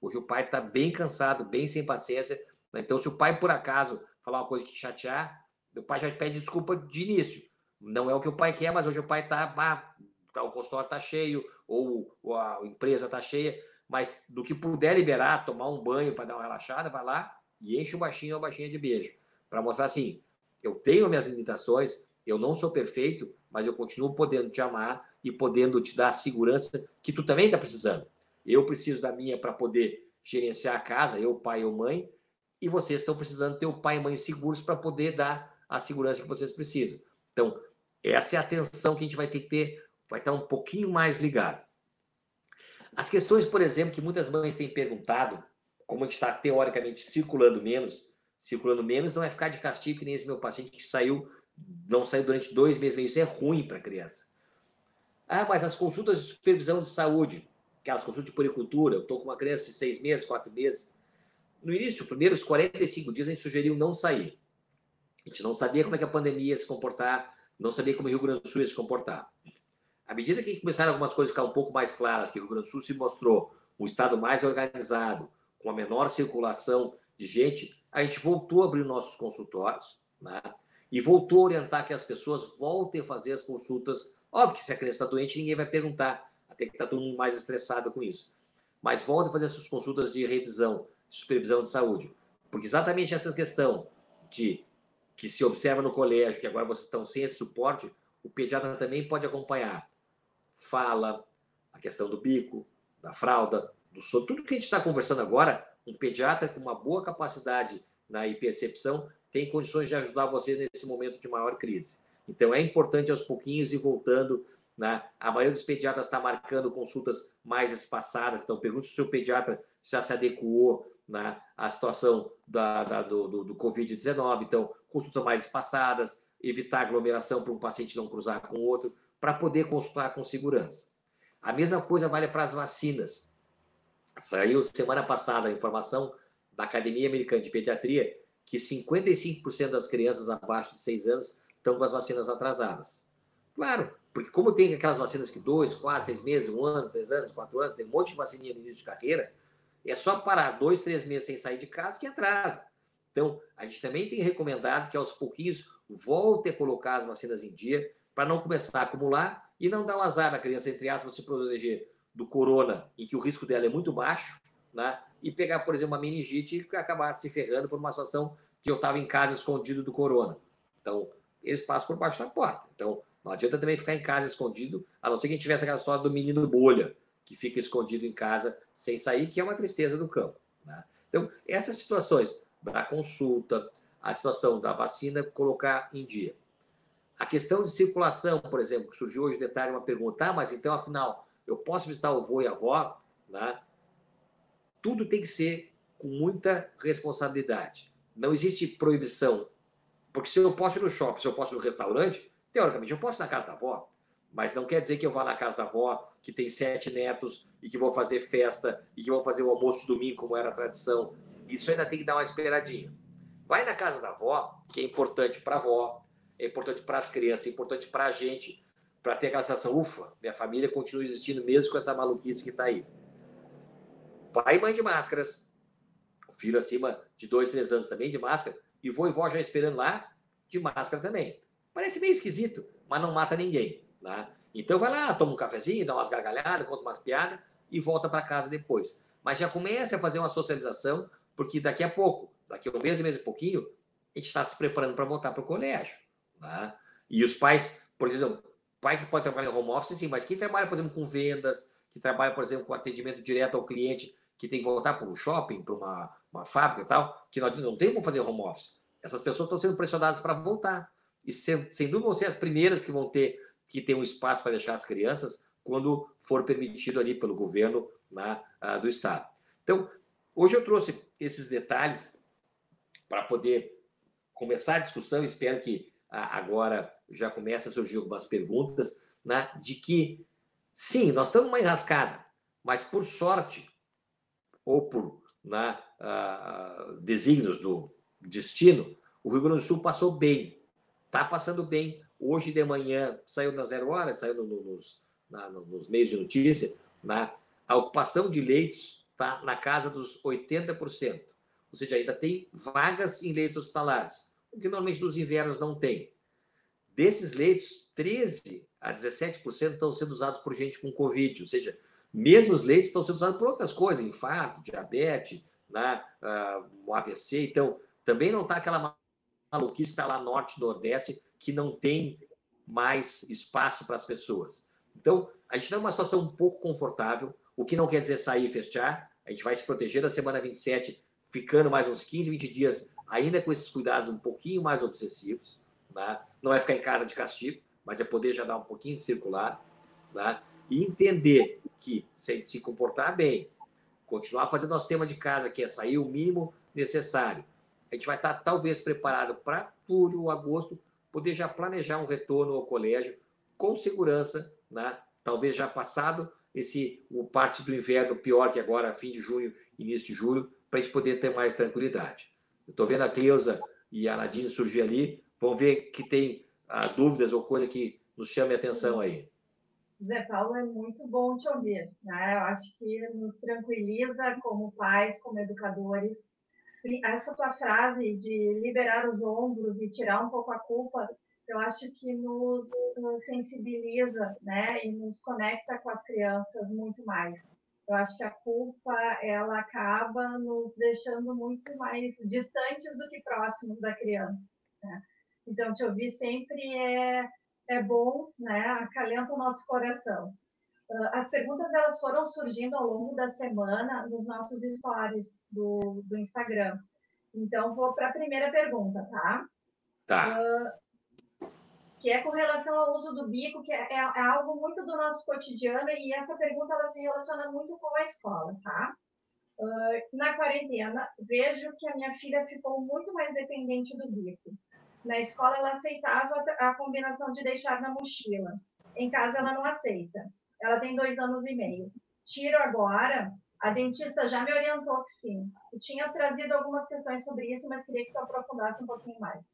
Speaker 4: hoje o pai está bem cansado, bem sem paciência. Então, se o pai por acaso falar uma coisa que te chatear, o pai já pede desculpa de início. Não é o que o pai quer, mas hoje o pai está, tá, o consultório está cheio ou, ou a empresa está cheia. Mas do que puder liberar, tomar um banho para dar uma relaxada, vai lá e enche o baixinho ou a baixinha de beijo. Para mostrar assim, eu tenho minhas limitações, eu não sou perfeito, mas eu continuo podendo te amar e podendo te dar a segurança que tu também está precisando. Eu preciso da minha para poder gerenciar a casa, eu, pai ou mãe, e vocês estão precisando ter o pai e mãe seguros para poder dar a segurança que vocês precisam. Então, essa é a atenção que a gente vai ter que ter, vai estar um pouquinho mais ligado. As questões, por exemplo, que muitas mães têm perguntado, como a gente está teoricamente circulando menos, circulando menos não é ficar de castigo, que nem esse meu paciente que saiu não sair durante dois meses, isso é ruim para a criança. Ah, mas as consultas de supervisão de saúde, aquelas consultas de puricultura, eu estou com uma criança de seis meses, quatro meses. No início, os primeiros 45 dias, a gente sugeriu não sair. A gente não sabia como é que a pandemia ia se comportar, não sabia como o Rio Grande do Sul ia se comportar. À medida que começaram algumas coisas a ficar um pouco mais claras, que o Rio Grande do Sul se mostrou um estado mais organizado, com a menor circulação de gente, a gente voltou a abrir nossos consultórios, né? e voltou a orientar que as pessoas voltem a fazer as consultas. Óbvio que se a criança está doente, ninguém vai perguntar, até que está todo mundo mais estressado com isso. Mas voltem a fazer as suas consultas de revisão, de supervisão de saúde. Porque exatamente essa questão de que se observa no colégio, que agora vocês estão sem esse suporte, o pediatra também pode acompanhar. Fala, a questão do bico, da fralda, do sono, tudo que a gente está conversando agora, um pediatra com uma boa capacidade na percepção tem condições de ajudar vocês nesse momento de maior crise. Então é importante aos pouquinhos ir voltando. Né? A maioria dos pediatras está marcando consultas mais espaçadas. Então pergunte se o seu pediatra já se adequou né, à situação da, da do, do, do Covid-19. Então, consultas mais espaçadas, evitar aglomeração para um paciente não cruzar com o outro, para poder consultar com segurança. A mesma coisa vale para as vacinas. Saiu semana passada a informação da Academia Americana de Pediatria que 55% das crianças abaixo de 6 anos estão com as vacinas atrasadas. Claro, porque como tem aquelas vacinas que 2, 4, 6 meses, 1 ano, 3 anos, 4 anos, tem um monte de vacininha no início de carreira, é só parar 2, 3 meses sem sair de casa que atrasa. Então, a gente também tem recomendado que aos pouquinhos volte a colocar as vacinas em dia para não começar a acumular e não dar um azar na criança, entre aspas, se proteger do corona, em que o risco dela é muito baixo, né? e pegar, por exemplo, uma meningite e acabar se ferrando por uma situação que eu estava em casa escondido do corona. Então, eles passam por baixo da porta. Então, não adianta também ficar em casa escondido, a não ser que a gente tivesse aquela história do menino bolha, que fica escondido em casa sem sair, que é uma tristeza do campo. Né? Então, essas situações da consulta, a situação da vacina, colocar em dia. A questão de circulação, por exemplo, que surgiu hoje de tarde uma pergunta, ah, mas então, afinal, eu posso visitar o avô e a avó? Né? Tudo tem que ser com muita responsabilidade. Não existe proibição. Porque se eu posso ir no shopping, se eu posso ir no restaurante, teoricamente eu posso ir na casa da avó. Mas não quer dizer que eu vá na casa da avó, que tem sete netos, e que vou fazer festa, e que vou fazer o almoço de domingo, como era a tradição. Isso ainda tem que dar uma esperadinha. Vai na casa da avó, que é importante para a avó, é importante para as crianças, é importante para a gente, para ter aquela sensação, ufa, minha família continua existindo mesmo com essa maluquice que está aí. Pai e mãe de máscaras, o filho acima de dois, três anos também de máscara, e vô e vó já esperando lá de máscara também. Parece meio esquisito, mas não mata ninguém. Né? Então vai lá, toma um cafezinho, dá umas gargalhadas, conta umas piadas e volta para casa depois. Mas já comece a fazer uma socialização, porque daqui a pouco, daqui a um mês, mês e pouquinho, a gente está se preparando para voltar para o colégio. Né? E os pais, por exemplo, pai que pode trabalhar em home office, sim, mas quem trabalha, por exemplo, com vendas, que trabalha, por exemplo, com atendimento direto ao cliente, que tem que voltar para um shopping, para uma, uma fábrica e tal, que nós não tem como fazer home office. Essas pessoas estão sendo pressionadas para voltar. E sem, sem dúvida vão ser as primeiras que vão ter que ter um espaço para deixar as crianças quando for permitido ali pelo governo né, do estado. Então, hoje eu trouxe esses detalhes para poder começar a discussão. Espero que agora já comece a surgir algumas perguntas né, de que, sim, nós estamos numa enrascada, mas por sorte, ou por né, uh, desígnios do destino, o Rio Grande do Sul passou bem, está passando bem. Hoje de manhã saiu na zero hora, saiu no, nos, na, nos meios de notícia, né, a ocupação de leitos está na casa dos 80%. Ou seja, ainda tem vagas em leitos hospitalares, o que normalmente nos invernos não tem. Desses leitos, 13 a 17% estão sendo usados por gente com Covid, ou seja, mesmo os leitos estão sendo usados por outras coisas, infarto, diabetes, né, uh, AVC. Então, também não está aquela maluquice que está lá norte, nordeste, que não tem mais espaço para as pessoas. Então, a gente está numa situação um pouco confortável, o que não quer dizer sair e fechar. A gente vai se proteger da semana 27, ficando mais uns 15, 20 dias, ainda com esses cuidados um pouquinho mais obsessivos. Né? Não é ficar em casa de castigo, mas é poder já dar um pouquinho de circular. Né? E entender que, se a gente se comportar bem, continuar fazendo nosso tema de casa, que é sair o mínimo necessário, a gente vai estar talvez preparado para julho ou agosto poder já planejar um retorno ao colégio com segurança, né? talvez já passado esse o parte do inverno pior que agora, fim de junho, início de julho, para a gente poder ter mais tranquilidade. Eu estou vendo a Cleusa e a Nadine surgir ali, vão ver que tem ah, dúvidas ou coisa que nos chame a atenção aí.
Speaker 3: Zé Paulo, é muito bom te ouvir. Né? Eu acho que nos tranquiliza como pais, como educadores, essa tua frase de liberar os ombros e tirar um pouco a culpa, eu acho que nos, nos sensibiliza, né, e nos conecta com as crianças muito mais. Eu acho que a culpa ela acaba nos deixando muito mais distantes do que próximos da criança. Né? Então, te ouvir sempre é, é bom, né? acalenta o nosso coração. Ah, as perguntas elas foram surgindo ao longo da semana nos nossos stories do, do Instagram. Então, vou para a primeira pergunta, tá?
Speaker 4: Tá. Uh,
Speaker 3: que é com relação ao uso do bico, que é, é, é, algo muito do nosso cotidiano e essa pergunta ela se relaciona muito com a escola, tá? Uh, na quarentena, vejo que a minha filha ficou muito mais dependente do bico. Na escola, ela aceitava a combinação de deixar na mochila. Em casa, ela não aceita. Ela tem dois anos e meio. Tiro agora, a dentista já me orientou que sim. Eu tinha trazido algumas questões sobre isso, mas queria que tu aprofundasse um pouquinho mais.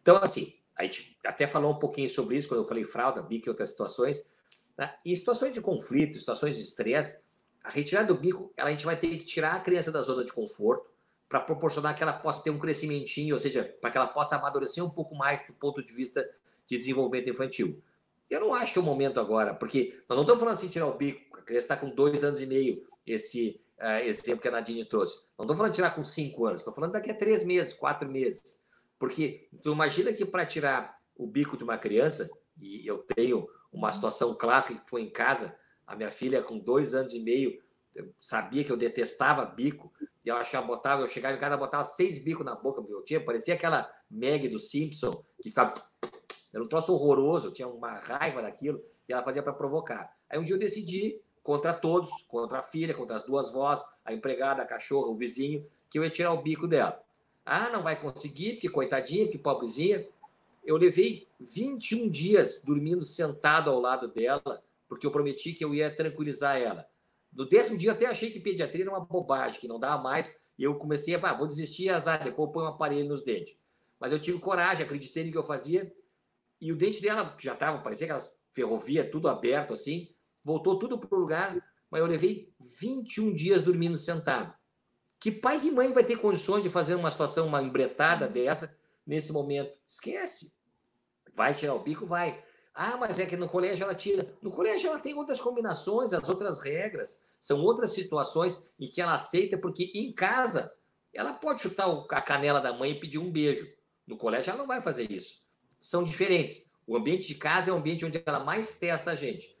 Speaker 4: Então, assim, a gente até falou um pouquinho sobre isso quando eu falei fralda, bico e outras situações. Né? Em situações de conflito, situações de estresse, a retirada do bico, ela, a gente vai ter que tirar a criança da zona de conforto para proporcionar que ela possa ter um crescimentinho, ou seja, para que ela possa amadurecer um pouco mais do ponto de vista de desenvolvimento infantil. Eu não acho que é o momento agora, porque nós não estamos falando assim tirar o bico, a criança está com dois anos e meio, esse uh, exemplo que a Nadine trouxe. Não estou falando tirar com cinco anos, estou falando daqui a três meses, quatro meses. Porque tu imagina que para tirar o bico de uma criança, e eu tenho uma situação clássica que foi em casa, a minha filha com dois anos e meio, sabia que eu detestava bico, e eu achava, botava, eu chegava em casa, botava seis bicos na boca, meu tinha, parecia aquela Meg do Simpson, que ficava. Era um troço horroroso, eu tinha uma raiva daquilo, e ela fazia para provocar. Aí um dia eu decidi, contra todos, contra a filha, contra as duas vós, a empregada, a cachorra, o vizinho, que eu ia tirar o bico dela. Ah, não vai conseguir, porque coitadinha, porque pobrezinha. Eu levei 21 dias dormindo sentado ao lado dela, porque eu prometi que eu ia tranquilizar ela. No décimo dia, até achei que pediatria era uma bobagem, que não dava mais. E eu comecei a, ah, vou desistir, azar, depois ponho um aparelho nos dentes. Mas eu tive coragem, acreditei no que eu fazia. E o dente dela já estava, parecia aquelas ferrovia, tudo aberto assim, voltou tudo para o lugar. Mas eu levei 21 dias dormindo sentado. Que pai e mãe vai ter condições de fazer uma situação, uma embretada dessa nesse momento? Esquece. Vai tirar o bico? Vai. Ah, mas é que no colégio ela tira. No colégio ela tem outras combinações, as outras regras, são outras situações em que ela aceita, porque em casa ela pode chutar a canela da mãe e pedir um beijo. No colégio ela não vai fazer isso. São diferentes. O ambiente de casa é o ambiente onde ela mais testa a gente.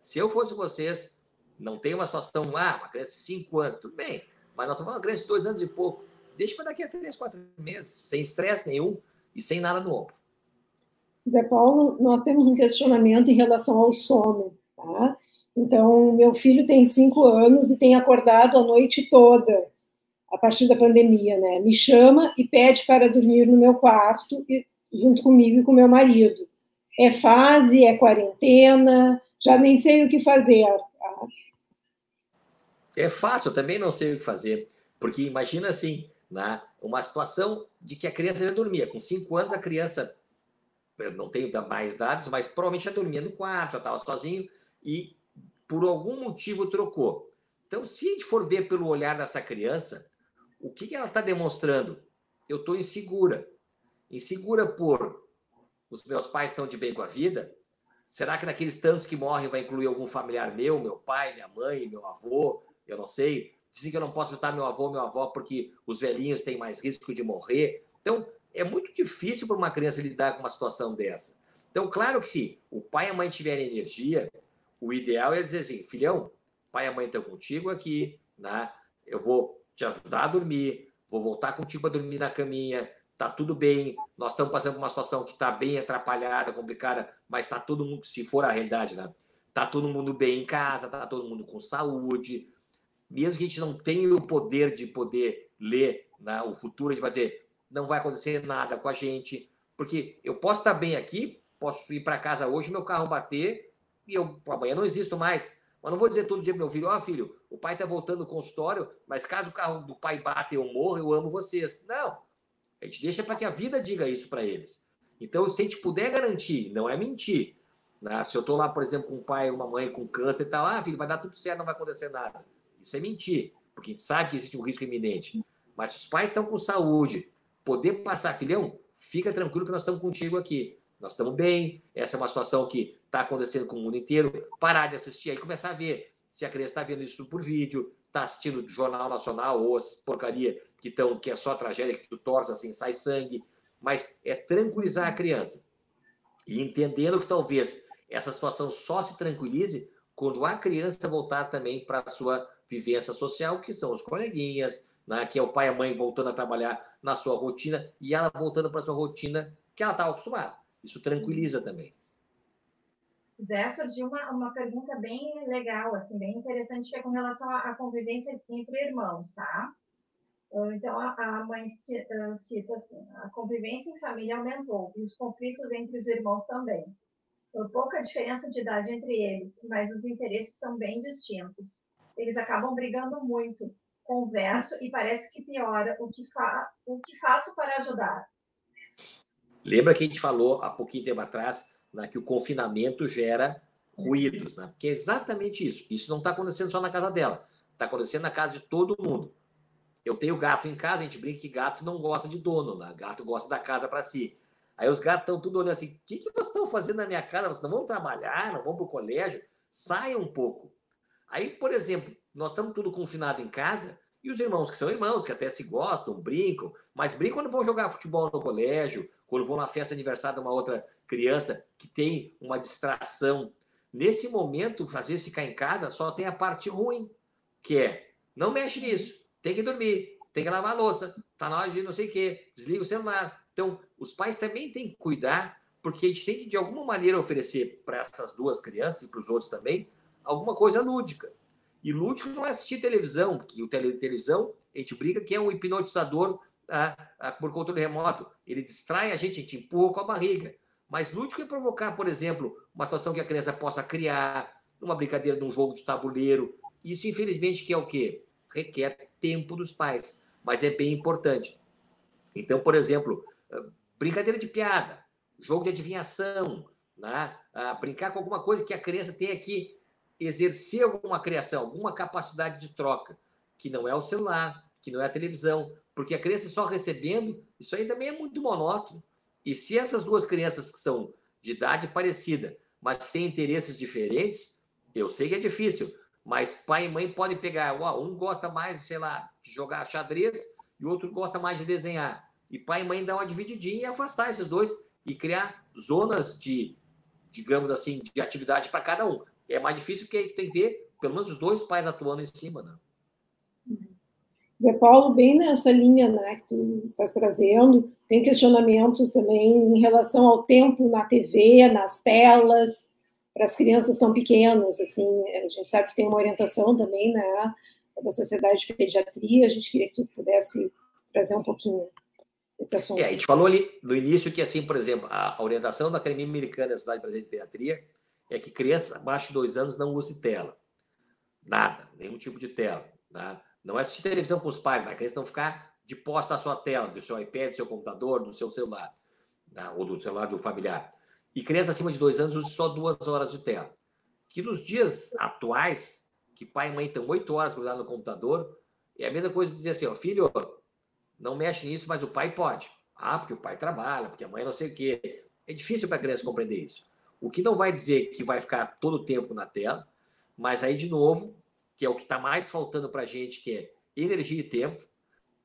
Speaker 4: Se eu fosse vocês, não tem uma situação, ah, uma criança de 5 anos, tudo bem, mas nós estamos falando de criança de 2 anos e pouco. Deixa para daqui a 3, 4 meses, sem estresse nenhum e sem nada no ombro.
Speaker 2: Zé Paulo, nós temos um questionamento em relação ao sono, tá? Então, meu filho tem cinco anos e tem acordado a noite toda, a partir da pandemia, né? Me chama e pede para dormir no meu quarto, junto comigo e com meu marido. É fase, é quarentena, já nem sei o que fazer.
Speaker 4: É fácil, eu também não sei o que fazer, porque imagina assim, né, uma situação de que a criança já dormia. Com cinco anos, a criança eu não tenho mais dados, mas provavelmente já dormia no quarto, já estava sozinho e por algum motivo trocou. Então, se a gente for ver pelo olhar dessa criança, o que ela está demonstrando? Eu estou insegura. Insegura por os meus pais estão de bem com a vida? Será que naqueles tantos que morrem vai incluir algum familiar meu, meu pai, minha mãe, meu avô? Eu não sei. Dizem que eu não posso visitar meu avô, meu avó, porque os velhinhos têm mais risco de morrer. Então, é muito difícil para uma criança lidar com uma situação dessa. Então, claro que se o pai e a mãe tiverem energia, o ideal é dizer assim, filhão, pai e a mãe estão contigo aqui, né? eu vou te ajudar a dormir, vou voltar contigo para dormir na caminha, tá tudo bem, nós estamos passando por uma situação que está bem atrapalhada, complicada, mas está todo mundo, se for a realidade, né? Tá todo mundo bem em casa, tá todo mundo com saúde, mesmo que a gente não tenha o poder de poder ler né, o futuro, de fazer não vai acontecer nada com a gente, porque eu posso estar bem aqui, posso ir para casa hoje, meu carro bater e eu amanhã não existo mais. Mas não vou dizer todo dia meu filho, ó oh, filho, o pai está voltando do consultório, mas caso o carro do pai bata e eu morra, eu amo vocês. Não. A gente deixa para que a vida diga isso para eles. Então, se a gente puder garantir, não é mentir. Né? Se eu estou lá, por exemplo, com um pai uma mãe com câncer e tal, ah, filho, vai dar tudo certo, não vai acontecer nada. Isso é mentir, porque a gente sabe que existe um risco iminente. Mas se os pais estão com saúde, poder passar, filhão, fica tranquilo que nós estamos contigo aqui. Nós estamos bem, essa é uma situação que está acontecendo com o mundo inteiro. Parar de assistir aí, começar a ver se a criança está vendo isso por vídeo, está assistindo Jornal Nacional ou as porcaria que, tão, que é só tragédia, que tu torce assim, sai sangue. Mas é tranquilizar a criança. E entendendo que talvez essa situação só se tranquilize quando a criança voltar também para a sua vivência social, que são os coleguinhas, né, que é o pai e a mãe voltando a trabalhar na sua rotina e ela voltando para sua rotina que ela estava acostumada. Isso tranquiliza também.
Speaker 3: Zé, surgiu uma, uma pergunta bem legal, assim, bem interessante, que é com relação à, convivência entre irmãos, tá? Então, a, a mãe ah, cita assim, a convivência em família aumentou e os conflitos entre os irmãos também. Pouca diferença de idade entre eles, mas os interesses são bem distintos. Eles acabam brigando muito, converso e parece que piora. O que, fa o que faço para ajudar?
Speaker 4: Lembra que a gente falou há pouquinho tempo atrás né, que o confinamento gera ruídos, né? Que é exatamente isso. Isso não está acontecendo só na casa dela, está acontecendo na casa de todo mundo. Eu tenho gato em casa, a gente brinca que gato não gosta de dono, né? Gato gosta da casa para si. Aí os gatos estão tudo olhando assim: o que, que vocês estão fazendo na minha casa? Vocês não vão trabalhar, não vão para o colégio? Saiam um pouco. Aí, por exemplo, nós estamos tudo confinado em casa e os irmãos que são irmãos, que até se gostam, brincam, mas brincam quando vão jogar futebol no colégio, quando vão na festa aniversário de uma outra criança que tem uma distração. Nesse momento, fazer ficar em casa só tem a parte ruim, que é, não mexe nisso, tem que dormir, tem que lavar a louça, tá na hora de não sei o quê, desliga o celular. Então, os pais também têm que cuidar, porque a gente tem que, de alguma maneira, oferecer para essas duas crianças e para os outros também alguma coisa lúdica. E lúdico não é assistir televisão, porque o tele, televisão, a gente briga que é um hipnotizador ah, ah, por controle remoto. Ele distrai a gente, a gente empurra com a barriga. Mas lúdico é provocar, por exemplo, uma situação que a criança possa criar, uma brincadeira de um jogo de tabuleiro. Isso, infelizmente, que é o quê? Requer tempo dos pais, mas é bem importante. Então, por exemplo, brincadeira de piada, jogo de adivinhação, né? Ah, brincar com alguma coisa que a criança tenha que exercer alguma criação, alguma capacidade de troca, que não é o celular, que não é a televisão, porque a criança só recebendo, isso aí também é muito monótono. E se essas duas crianças que são de idade parecida, mas que têm interesses diferentes, eu sei que é difícil, mas pai e mãe podem pegar, um gosta mais, sei lá, de jogar xadrez e o outro gosta mais de desenhar. E pai e mãe dão uma divididinha e afastar esses dois e criar zonas de, digamos assim, de atividade para cada um é mais difícil porque tem que ter pelo menos os dois pais atuando em cima, né?
Speaker 2: Zé Paulo, bem nessa linha né, que tu estás trazendo, tem questionamento também em relação ao tempo na TV, nas telas, para as crianças tão pequenas, assim, a gente sabe que tem uma orientação também, né, da Sociedade de Pediatria, a gente queria que tu pudesse trazer um pouquinho esse assunto.
Speaker 4: É, a gente falou ali no início que, assim, por exemplo, a orientação da Academia Americana da Sociedade de Pediatria é que crianças abaixo de dois anos não use tela. Nada, nenhum tipo de tela. Né? Não é assistir televisão com os pais, mas criança não ficar de posta da sua tela, do seu iPad, do seu computador, do seu celular, né? ou do celular de um familiar. E criança acima de dois anos use só duas horas de tela. Que nos dias atuais, que pai e mãe estão oito horas grudado no computador, é a mesma coisa de dizer assim, ó, filho, não mexe nisso, mas o pai pode. Ah, porque o pai trabalha, porque a mãe não sei o quê. É difícil para a criança compreender isso. O que não vai dizer que vai ficar todo o tempo na tela, mas aí, de novo, que é o que está mais faltando para a gente, que é energia e tempo,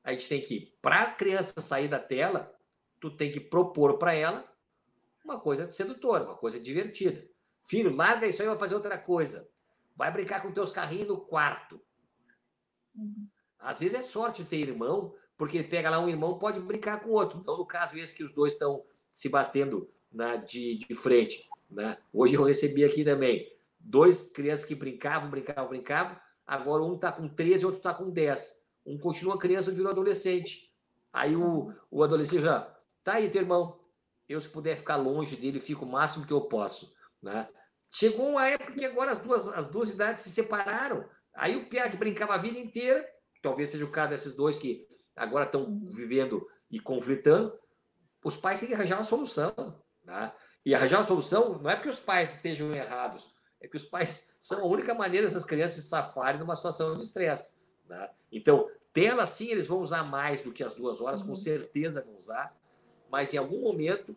Speaker 4: a gente tem que, para a criança sair da tela, tu tem que propor para ela uma coisa sedutora, uma coisa divertida. Filho, larga isso aí, vai fazer outra coisa. Vai brincar com teus carrinhos no quarto. Uhum. Às vezes é sorte ter irmão, porque ele pega lá um irmão, pode brincar com o outro. Não no caso esse que os dois estão se batendo na, de, de frente. Né? Hoje eu recebi aqui também dois crianças que brincavam, brincavam, brincavam. Agora um está com 13 e outro está com 10. Um continua criança virou adolescente. Aí o, o adolescente já, tá aí, teu irmão. Eu, se puder ficar longe dele, fico o máximo que eu posso. Né? Chegou uma época que agora as duas, as duas idades se separaram. Aí o Pia que brincava a vida inteira, talvez seja o caso desses dois que agora estão vivendo e conflitando, os pais têm que arranjar uma solução. Né? E arranjar uma solução não é porque os pais estejam errados, é que os pais são a única maneira dessas crianças se safarem numa situação de estresse. Né? Então, tela sim, eles vão usar mais do que as duas horas, com uhum. certeza vão usar, mas em algum momento,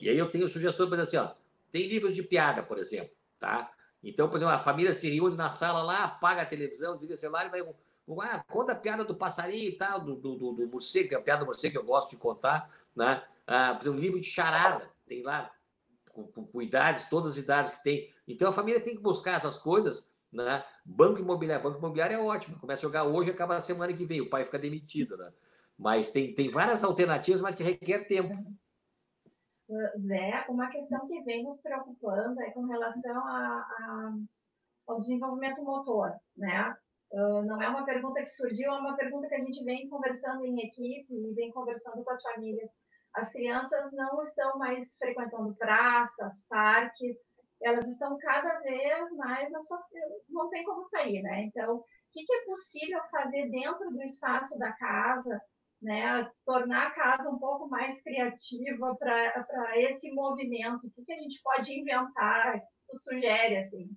Speaker 4: e aí eu tenho sugestões para dizer assim, ó, tem livros de piada, por exemplo, tá? Então, por exemplo, a família se reúne na sala lá, apaga a televisão, desliga o celular e vai. Ah, conta a piada do passarinho e tal, do, do, do, do morcego, que é a piada do morcego que eu gosto de contar, né? Ah, por exemplo, um livro de charada tem lá com, com, com, idades, todas as idades que tem. Então a família tem que buscar essas coisas, né? Banco imobiliário, banco imobiliário é ótimo. Começa a jogar hoje, acaba a semana que vem, o pai fica demitido, né? Mas tem, tem várias alternativas, mas que requer tempo.
Speaker 3: Zé, uma questão que vem nos preocupando é com relação a, a, ao desenvolvimento motor, né? Uh, não é uma pergunta que surgiu, é uma pergunta que a gente vem conversando em equipe e vem conversando com as famílias as crianças não estão mais frequentando praças, parques, elas estão cada vez mais nas suas. não tem como sair, né? Então, o que, que é possível fazer dentro do espaço da casa, né? Tornar a casa um pouco mais criativa para esse movimento? O que, que a gente pode inventar? Tu sugere, assim?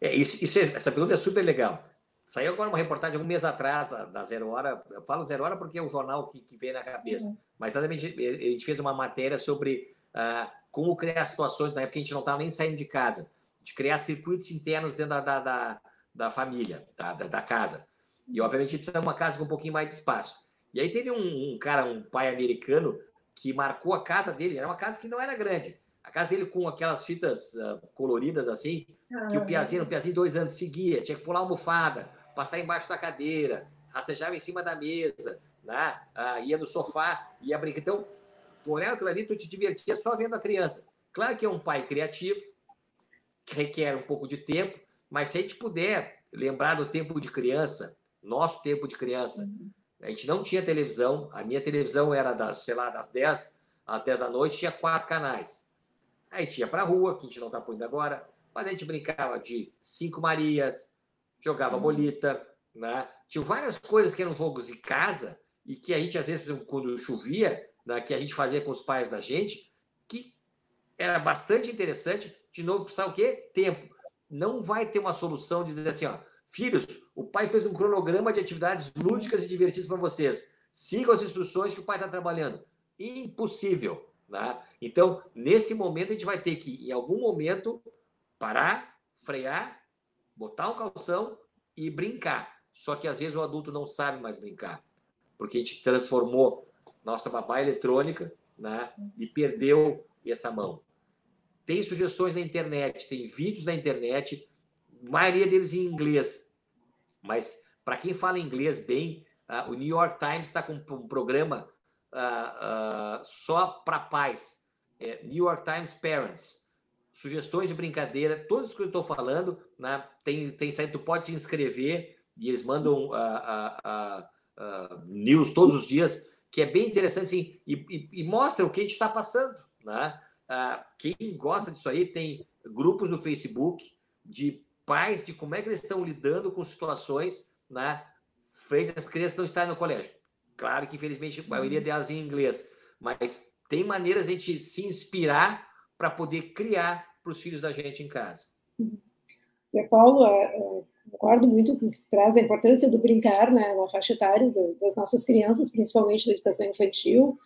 Speaker 4: É, isso, isso é, essa pergunta é super legal. Saiu agora uma reportagem um mês atrás da Zero Hora. Eu falo Zero Hora porque é o jornal que, que vem na cabeça. Uhum. Mas a gente fez uma matéria sobre uh, como criar situações, na época a gente não estava nem saindo de casa, de criar circuitos internos dentro da, da, da, da família, tá? da, da, casa. E, obviamente, a gente precisa de uma casa com um pouquinho mais de espaço. E aí teve um, um cara, um pai americano, que marcou a casa dele. Era uma casa que não era grande. A casa dele com aquelas fitas uh, coloridas assim, que o ah. Piazinho, o Piazinho dois anos seguia, tinha que pular almofada, passar embaixo da cadeira, rastejava em cima da mesa, né? Ah, ia no sofá, ia brincar. Então, tu olhava aquilo ali, tu te divertia só vendo a criança. Claro que é um pai criativo, que requer um pouco de tempo, mas se a gente puder lembrar do tempo de criança, nosso tempo de criança, a gente não tinha televisão, a minha televisão era das, sei lá, das 10 às 10 da noite, tinha quatro canais. Aí a gente ia para a rua, que a gente não está pondo agora, mas a gente brincava de Cinco Marias, jogava bolita, né? Tinha várias coisas que eram jogos de casa e que a gente, às vezes, quando chovia, né, que a gente fazia com os pais da gente, que era bastante interessante. De novo, precisar o quê? Tempo. Não vai ter uma solução de dizer assim, ó, filhos, o pai fez um cronograma de atividades lúdicas e divertidas para vocês. Sigam as instruções que o pai está trabalhando. Impossível. Né? Então, nesse momento, a gente vai ter que, em algum momento, parar, frear, botar um calção e brincar. Só que às vezes o adulto não sabe mais brincar, porque a gente transformou nossa babá eletrônica né, e perdeu essa mão. Tem sugestões na internet, tem vídeos na internet, maioria deles em inglês. Mas para quem fala inglês bem, uh, o New York Times está com um programa uh, uh, só para pais. É, New York Times Parents. Sugestões de brincadeira, todas que eu estou falando, né, tem, tem saído, tu pode te inscrever e eles mandam uh, news todos os dias, que é bem interessante assim, e, e, e mostra o que a gente está passando. Né? quem gosta disso aí tem grupos no Facebook de pais de como é que eles estão lidando com situações né, frente às crianças não estarem no colégio. Claro que, infelizmente, a maioria uhum. delas em inglês, mas tem maneiras de a gente se inspirar para poder criar para os filhos da gente em casa.
Speaker 2: Zé Paulo, é, concordo muito com o que traz a importância do brincar né, na faixa etária das nossas crianças, principalmente da educação infantil.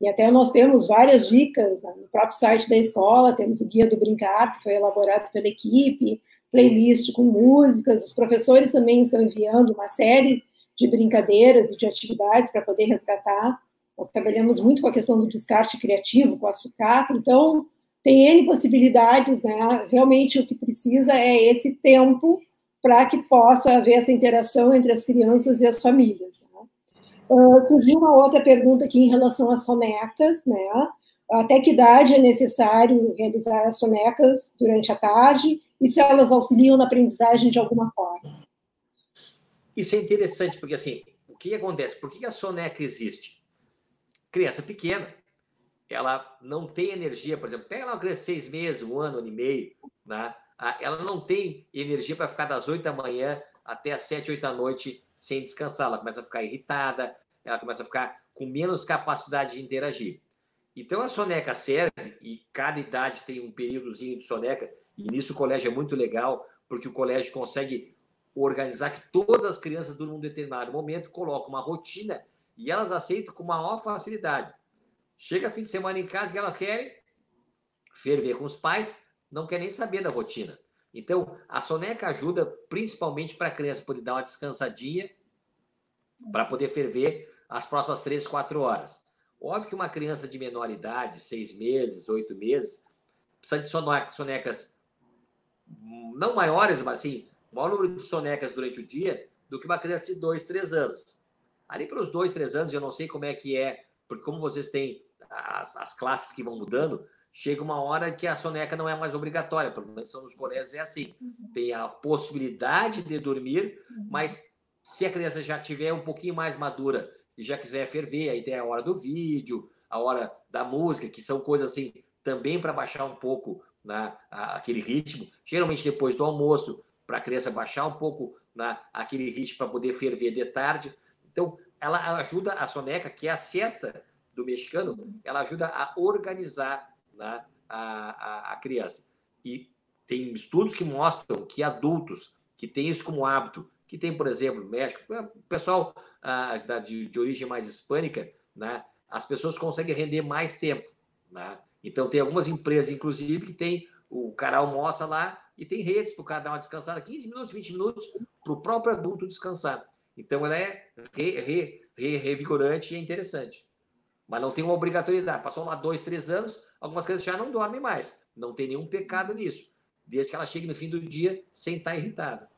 Speaker 2: E até nós temos várias dicas né, no próprio site da escola, temos o Guia do Brincar, que foi elaborado pela equipe, playlist com músicas, os professores também estão enviando uma série de brincadeiras e de atividades para poder resgatar. Nós trabalhamos muito com a questão do descarte criativo, com a sucata, então tem N possibilidades, né? Realmente o que precisa é esse tempo para que possa haver essa interação entre as crianças e as famílias. Né? Uh, surgiu uma outra pergunta aqui em relação às sonecas, né? Até que idade é necessário realizar as sonecas durante a tarde e se elas auxiliam na aprendizagem de alguma forma?
Speaker 4: Isso é interessante, porque assim, o que acontece? Por que a soneca existe? Criança pequena, ela não tem energia, por exemplo, pega lá uma criança de seis meses, um ano, um ano e meio, né? Ela não tem energia para ficar das oito da manhã até as sete, oito da noite sem descansar. Ela começa a ficar irritada, ela começa a ficar com menos capacidade de interagir. Então a soneca serve, e cada idade tem um períodozinho de soneca, e nisso o colégio é muito legal, porque o colégio consegue organizar que todas as crianças, num determinado momento, colocam uma rotina e elas aceitam com maior facilidade. Chega fim de semana em casa que elas querem ferver com os pais, não querem nem saber da rotina. Então, a soneca ajuda principalmente para a criança poder dar uma descansadinha, para poder ferver as próximas três, quatro horas. Óbvio que uma criança de menor idade, seis meses, oito meses, precisa de sonecas não maiores, mas assim, maior número de sonecas durante o dia do que uma criança de dois, três anos. Ali para os dois, três anos, eu não sei como é que é, porque como vocês têm as, as classes que vão mudando, chega uma hora que a soneca não é mais obrigatória, pelo menos nos colégios é assim. Uhum. Tem a possibilidade de dormir, uhum. mas se a criança já tiver um pouquinho mais madura e já quiser ferver, aí tem a hora do vídeo, a hora da música, que são coisas assim também para baixar um pouco né, aquele ritmo, geralmente depois do almoço, para a criança baixar um pouco né, aquele ritmo para poder ferver de tarde. Então, ela ajuda a soneca, que é a cesta do mexicano, ela ajuda a organizar né, a, a, a criança. E tem estudos que mostram que adultos que têm isso como hábito, que tem, por exemplo, México, o pessoal ah, de, de, origem mais hispânica, né, as pessoas conseguem render mais tempo. Né? Então, tem algumas empresas, inclusive, que tem o cara almoça lá e tem redes para o cara dar uma descansada, 15 minutos, 20 minutos, para o próprio adulto descansar. Então, ela é re, re, re, revigorante e é interessante. Mas não tem uma obrigatoriedade. Passou lá dois, três anos, algumas crianças já não dormem mais. Não tem nenhum pecado nisso. Desde que ela chegue no fim do dia sem estar irritada.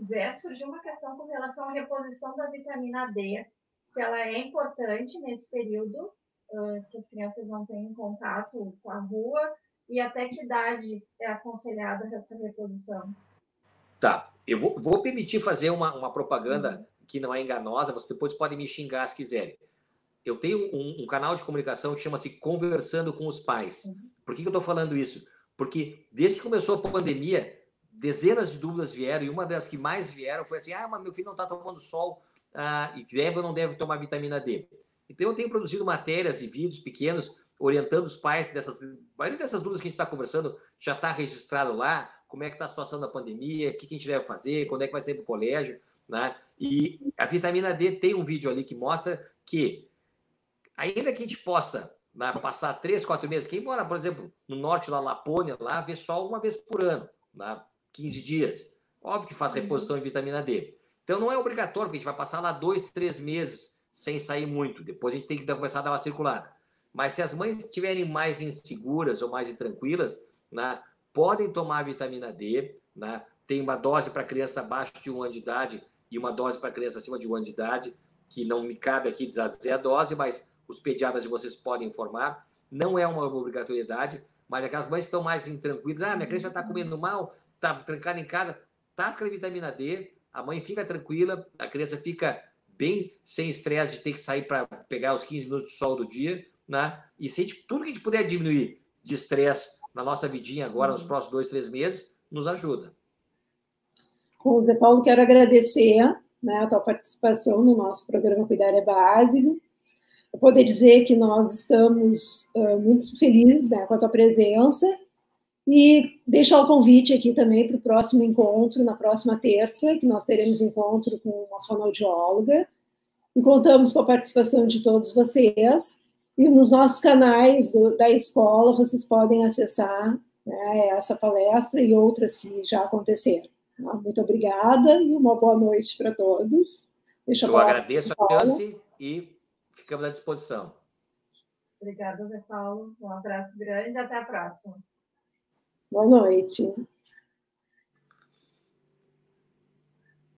Speaker 3: Zé, surgiu uma questão com relação à reposição da vitamina D, se ela é importante nesse período uh, que as crianças não têm contato com a rua e até que idade é aconselhada essa reposição.
Speaker 4: Tá, eu vou, vou permitir fazer uma, uma propaganda uhum. que não é enganosa, vocês depois podem me xingar se quiserem. Eu tenho um, um canal de comunicação que chama-se Conversando com os Pais. Uhum. Por que, que eu estou falando isso? Porque desde que começou a pandemia, dezenas de dúvidas vieram, e uma das que mais vieram foi assim: ah, mas meu filho não está tomando sol ah, e deve ou não deve tomar vitamina D. Então, eu tenho produzido matérias e vídeos pequenos orientando os pais dessas. A maioria dessas dúvidas que a gente está conversando já está registrado lá. Como é que está a situação da pandemia, o que, que a gente deve fazer, quando é que vai sair para o colégio, né? E a vitamina D tem um vídeo ali que mostra que, ainda que a gente possa né, passar três, quatro meses, quem mora, por exemplo, no norte, lá, Lapônia, lá, vê sol uma vez por ano, né, 15 dias. Óbvio que faz uhum. reposição em vitamina D. Então não é obrigatório, porque a gente vai passar lá dois, três meses sem sair muito. Depois a gente tem que começar a dar uma circulada. Mas se as mães estiverem mais inseguras ou mais intranquilas, né, podem tomar vitamina D. Né? Tem uma dose para criança abaixo de um ano de idade e uma dose para criança acima de um ano de idade, que não me cabe aqui dizer a dose, mas os pediatras de vocês podem informar. Não é uma obrigatoriedade, mas aquelas mães estão mais intranquilas. Ah, minha criança está comendo mal, está trancada em casa, tasca de vitamina D, a mãe fica tranquila, a criança fica bem sem estresse de ter que sair para pegar os 15 minutos de sol do dia, né? E se gente, tudo que a gente puder diminuir de estresse na nossa vidinha agora, nos próximos dois, três meses, nos ajuda.
Speaker 2: Zé Paulo, quero agradecer né, a tua participação no nosso programa Cuidar é Básico. Poder dizer que nós estamos uh, muito felizes né, com a tua presença e deixar o convite aqui também para o próximo encontro, na próxima terça, que nós teremos um encontro com uma fonoaudióloga. E contamos com a participação de todos vocês. E nos nossos canais do, da escola, vocês podem acessar né, essa palestra e outras que já aconteceram. Tá? Muito obrigada e uma boa noite para todos.
Speaker 4: Deixa eu agradeço a chance e ficamos à disposição.
Speaker 3: Obrigada, Zé Paulo. Um abraço grande e até a próxima.
Speaker 2: Boa noite.